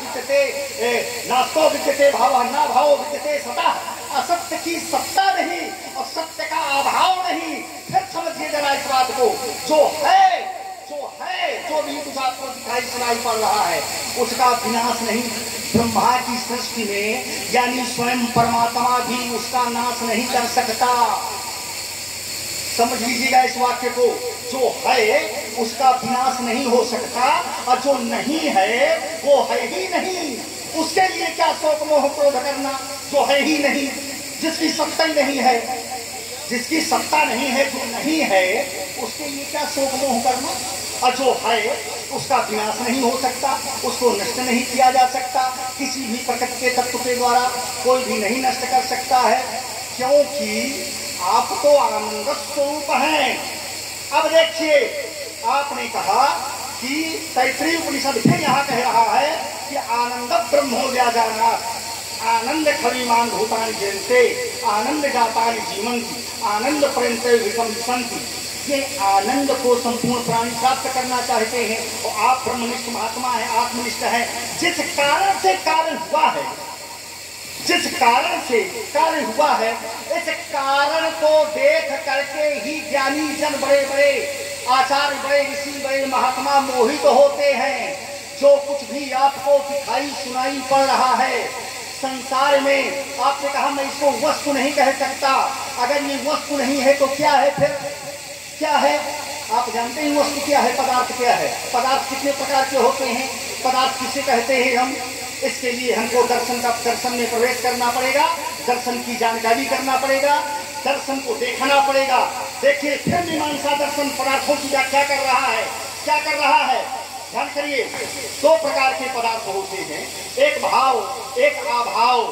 ए, नास्तो विद्यते भाव ना भाव विद्यते सदा। असत्य की सत्ता नहीं और सत्य का अभाव नहीं। फिर समझिए जरा इस बात को। जो है जो है जो भी कुछ आपको दिखाई सुनाई पड़ रहा है उसका विनाश नहीं। ब्रह्मा की सृष्टि में यानी स्वयं परमात्मा भी उसका नाश नहीं कर सकता। समझ लीजिएगा इस वाक्य को। जो है, उसका विनाश नहीं हो सकता, और जो नहीं है, वो है ही नहीं। उसके लिए क्या शोक मोह क्रोध करना? जो है ही नहीं। जिसकी सत्ता ही नहीं है, जिसकी सत्ता नहीं है, जो नहीं है, उसके लिए क्या शोक मोह करना? और जो है, उसका विनाश नहीं हो सकता, उसको नष्ट नहीं किया जा सकता। किसी भी प्रकृति के तत्व के द्वारा कोई भी नहीं नष्ट कर सकता है। क्योंकि आप तो आनंद स्वरूप हैं। अब देखिए, आपने कहा कि तैतृय उपनिषद फिर यहाँ कह रहा है कि आनंद ब्रह्म हो जाना। आनंद खरीमान भूतान जयंते आनंद जातान जीवंती, आनंद पर्यंत विषम संति ये आनंद को संपूर्ण प्राणी प्राप्त करना चाहते हैं। और आप ब्रह्मनिष्ठ महात्मा है, आत्मनिष्ठ है। जिस कारण से कारण हुआ है जिस कारण से कार्य हुआ है, इस कारण को देख करके ही ज्ञानी जन बड़े बड़े आचार्य बड़े, ऋषि बड़े, महात्मा मोहित तो होते हैं। जो कुछ भी आपको दिखाई सुनाई पड़ रहा है, संसार में आपने कहा, मैं इसको वस्तु नहीं कह सकता। अगर ये वस्तु नहीं है तो क्या है फिर? क्या है? आप जानते हैं वस्तु क्या है, पदार्थ क्या है? पदार्थ कितने प्रकार के होते हैं? पदार्थ किसे कहते हैं हम? इसके लिए हमको दर्शन का दर्शन में प्रवेश करना पड़ेगा, दर्शन की जानकारी करना पड़ेगा, दर्शन को देखना पड़ेगा। देखिए, फिर मीमांसा दर्शन पदार्थों की व्याख्या कर रहा है। क्या कर रहा है? ध्यान करिए, दो प्रकार के पदार्थ होते हैं। एक भाव, एक अभाव।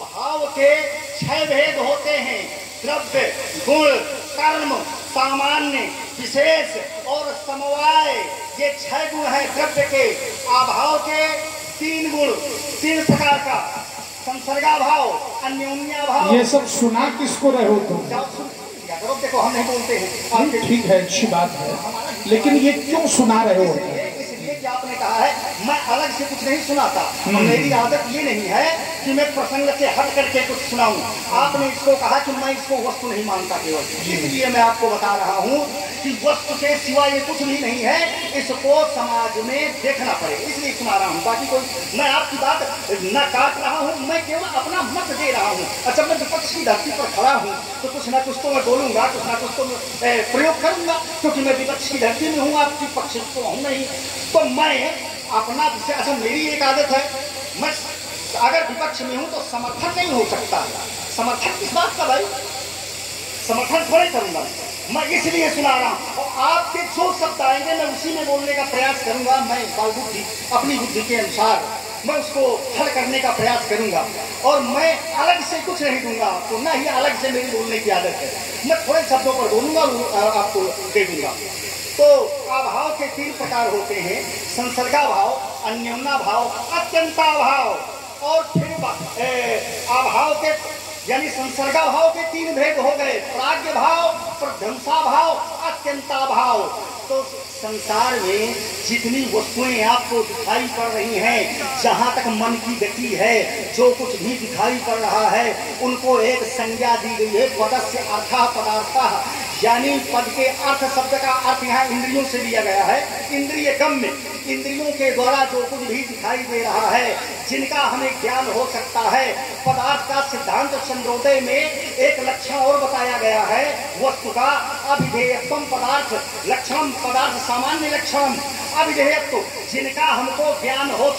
भाव के छह भेद होते हैं। द्रव्य गुण कर्म सामान्य विशेष और समवाय ये छह गुण है द्रव्य के। अभाव के तीन गुण तीन प्रकार का संसर्गा भाव अन्योन्या भाव ये सब सुना किसको रहे हो तुम? देखो हम नहीं बोलते हैं। नहीं, ठीक है अच्छी बात है। लेकिन ये क्यों सुना रहे हो? इसलिए इसलिए कि आपने कहा है मैं अलग से कुछ नहीं सुनाता। मेरी आदत ये नहीं है कि मैं प्रसंग से हट करके कुछ सुनाऊं। आपने इसको कहा कि मैं इसको वस्तु नहीं मानता केवल। इसलिए मैं आपको बता रहा हूँ कि वस्तु के सिवा ये कुछ भी नहीं है इसको समाज में देखना पड़ेगा इसलिए सुना रहा हूँ। बाकी कोई मैं आपकी बात न काट रहा हूँ मैं केवल अपना मत दे रहा हूँ। अच्छा मैं विपक्ष की धरती पर खड़ा हूँ तो कुछ ना कुछ तो मैं बोलूँगा कुछ ना कुछ तो मैं प्रयोग करूँगा क्योंकि मैं विपक्ष की धरती में हूँ आपकी पक्ष तो हूँ नहीं। तो मैं अपना अच्छा मेरी एक आदत है मैं अगर विपक्ष में हूँ तो समर्थन नहीं हो सकता। समर्थन किस बात का भाई? समर्थन थोड़े करूँगा। मैं इसलिए सुना रहा हूँ, और आपके जो शब्द आएँगे, मैं उसी में बोलने का प्रयास करूँगा। मैं बाल बुद्धि, अपनी बुद्धि के अनुसार मैं उसको हल करने का प्रयास करूँगा। और मैं अलग से कुछ नहीं दूँगा आपको ना ही अलग से मेरी बोलने की आदत है। मैं थोड़े शब्दों पर बोलूँगा आपको दे दूँगा। तो अभाव के तीन प्रकार होते हैं। संसर्गा भाव अन्योन्या भाव अत्यंता भाव और फिर अभाव के यानी संसर्गा भाव के तीन भेद हो गए। प्राग्ञ भाव प्रध्वंसा भाव अत्यंता भाव तो संसार में जितनी वस्तुएँ आपको दिखाई पड़ रही हैं, जहाँ तक मन की गति है, जो कुछ भी दिखाई पड़ रहा है, उनको एक संज्ञा दी गई है, पदस्य अर्थ पदार्थ। यानी पद के अर्थ शब्द का अर्थ यहाँ इंद्रियों से लिया गया है। इंद्रिय गम्य, इंद्रियों के द्वारा जो कुछ भी दिखाई दे रहा है, जिनका हमें ज्ञान हो सकता है, पदार्थ का सिद्धांत चंद्रोदय में एक लक्षण और बताया गया है, वस्तु का अभिधेयत्म पदार्थ लक्षण पदार्थ, सामान्य लक्षण अभिधेयत्व, जिनका हमको ज्ञान हो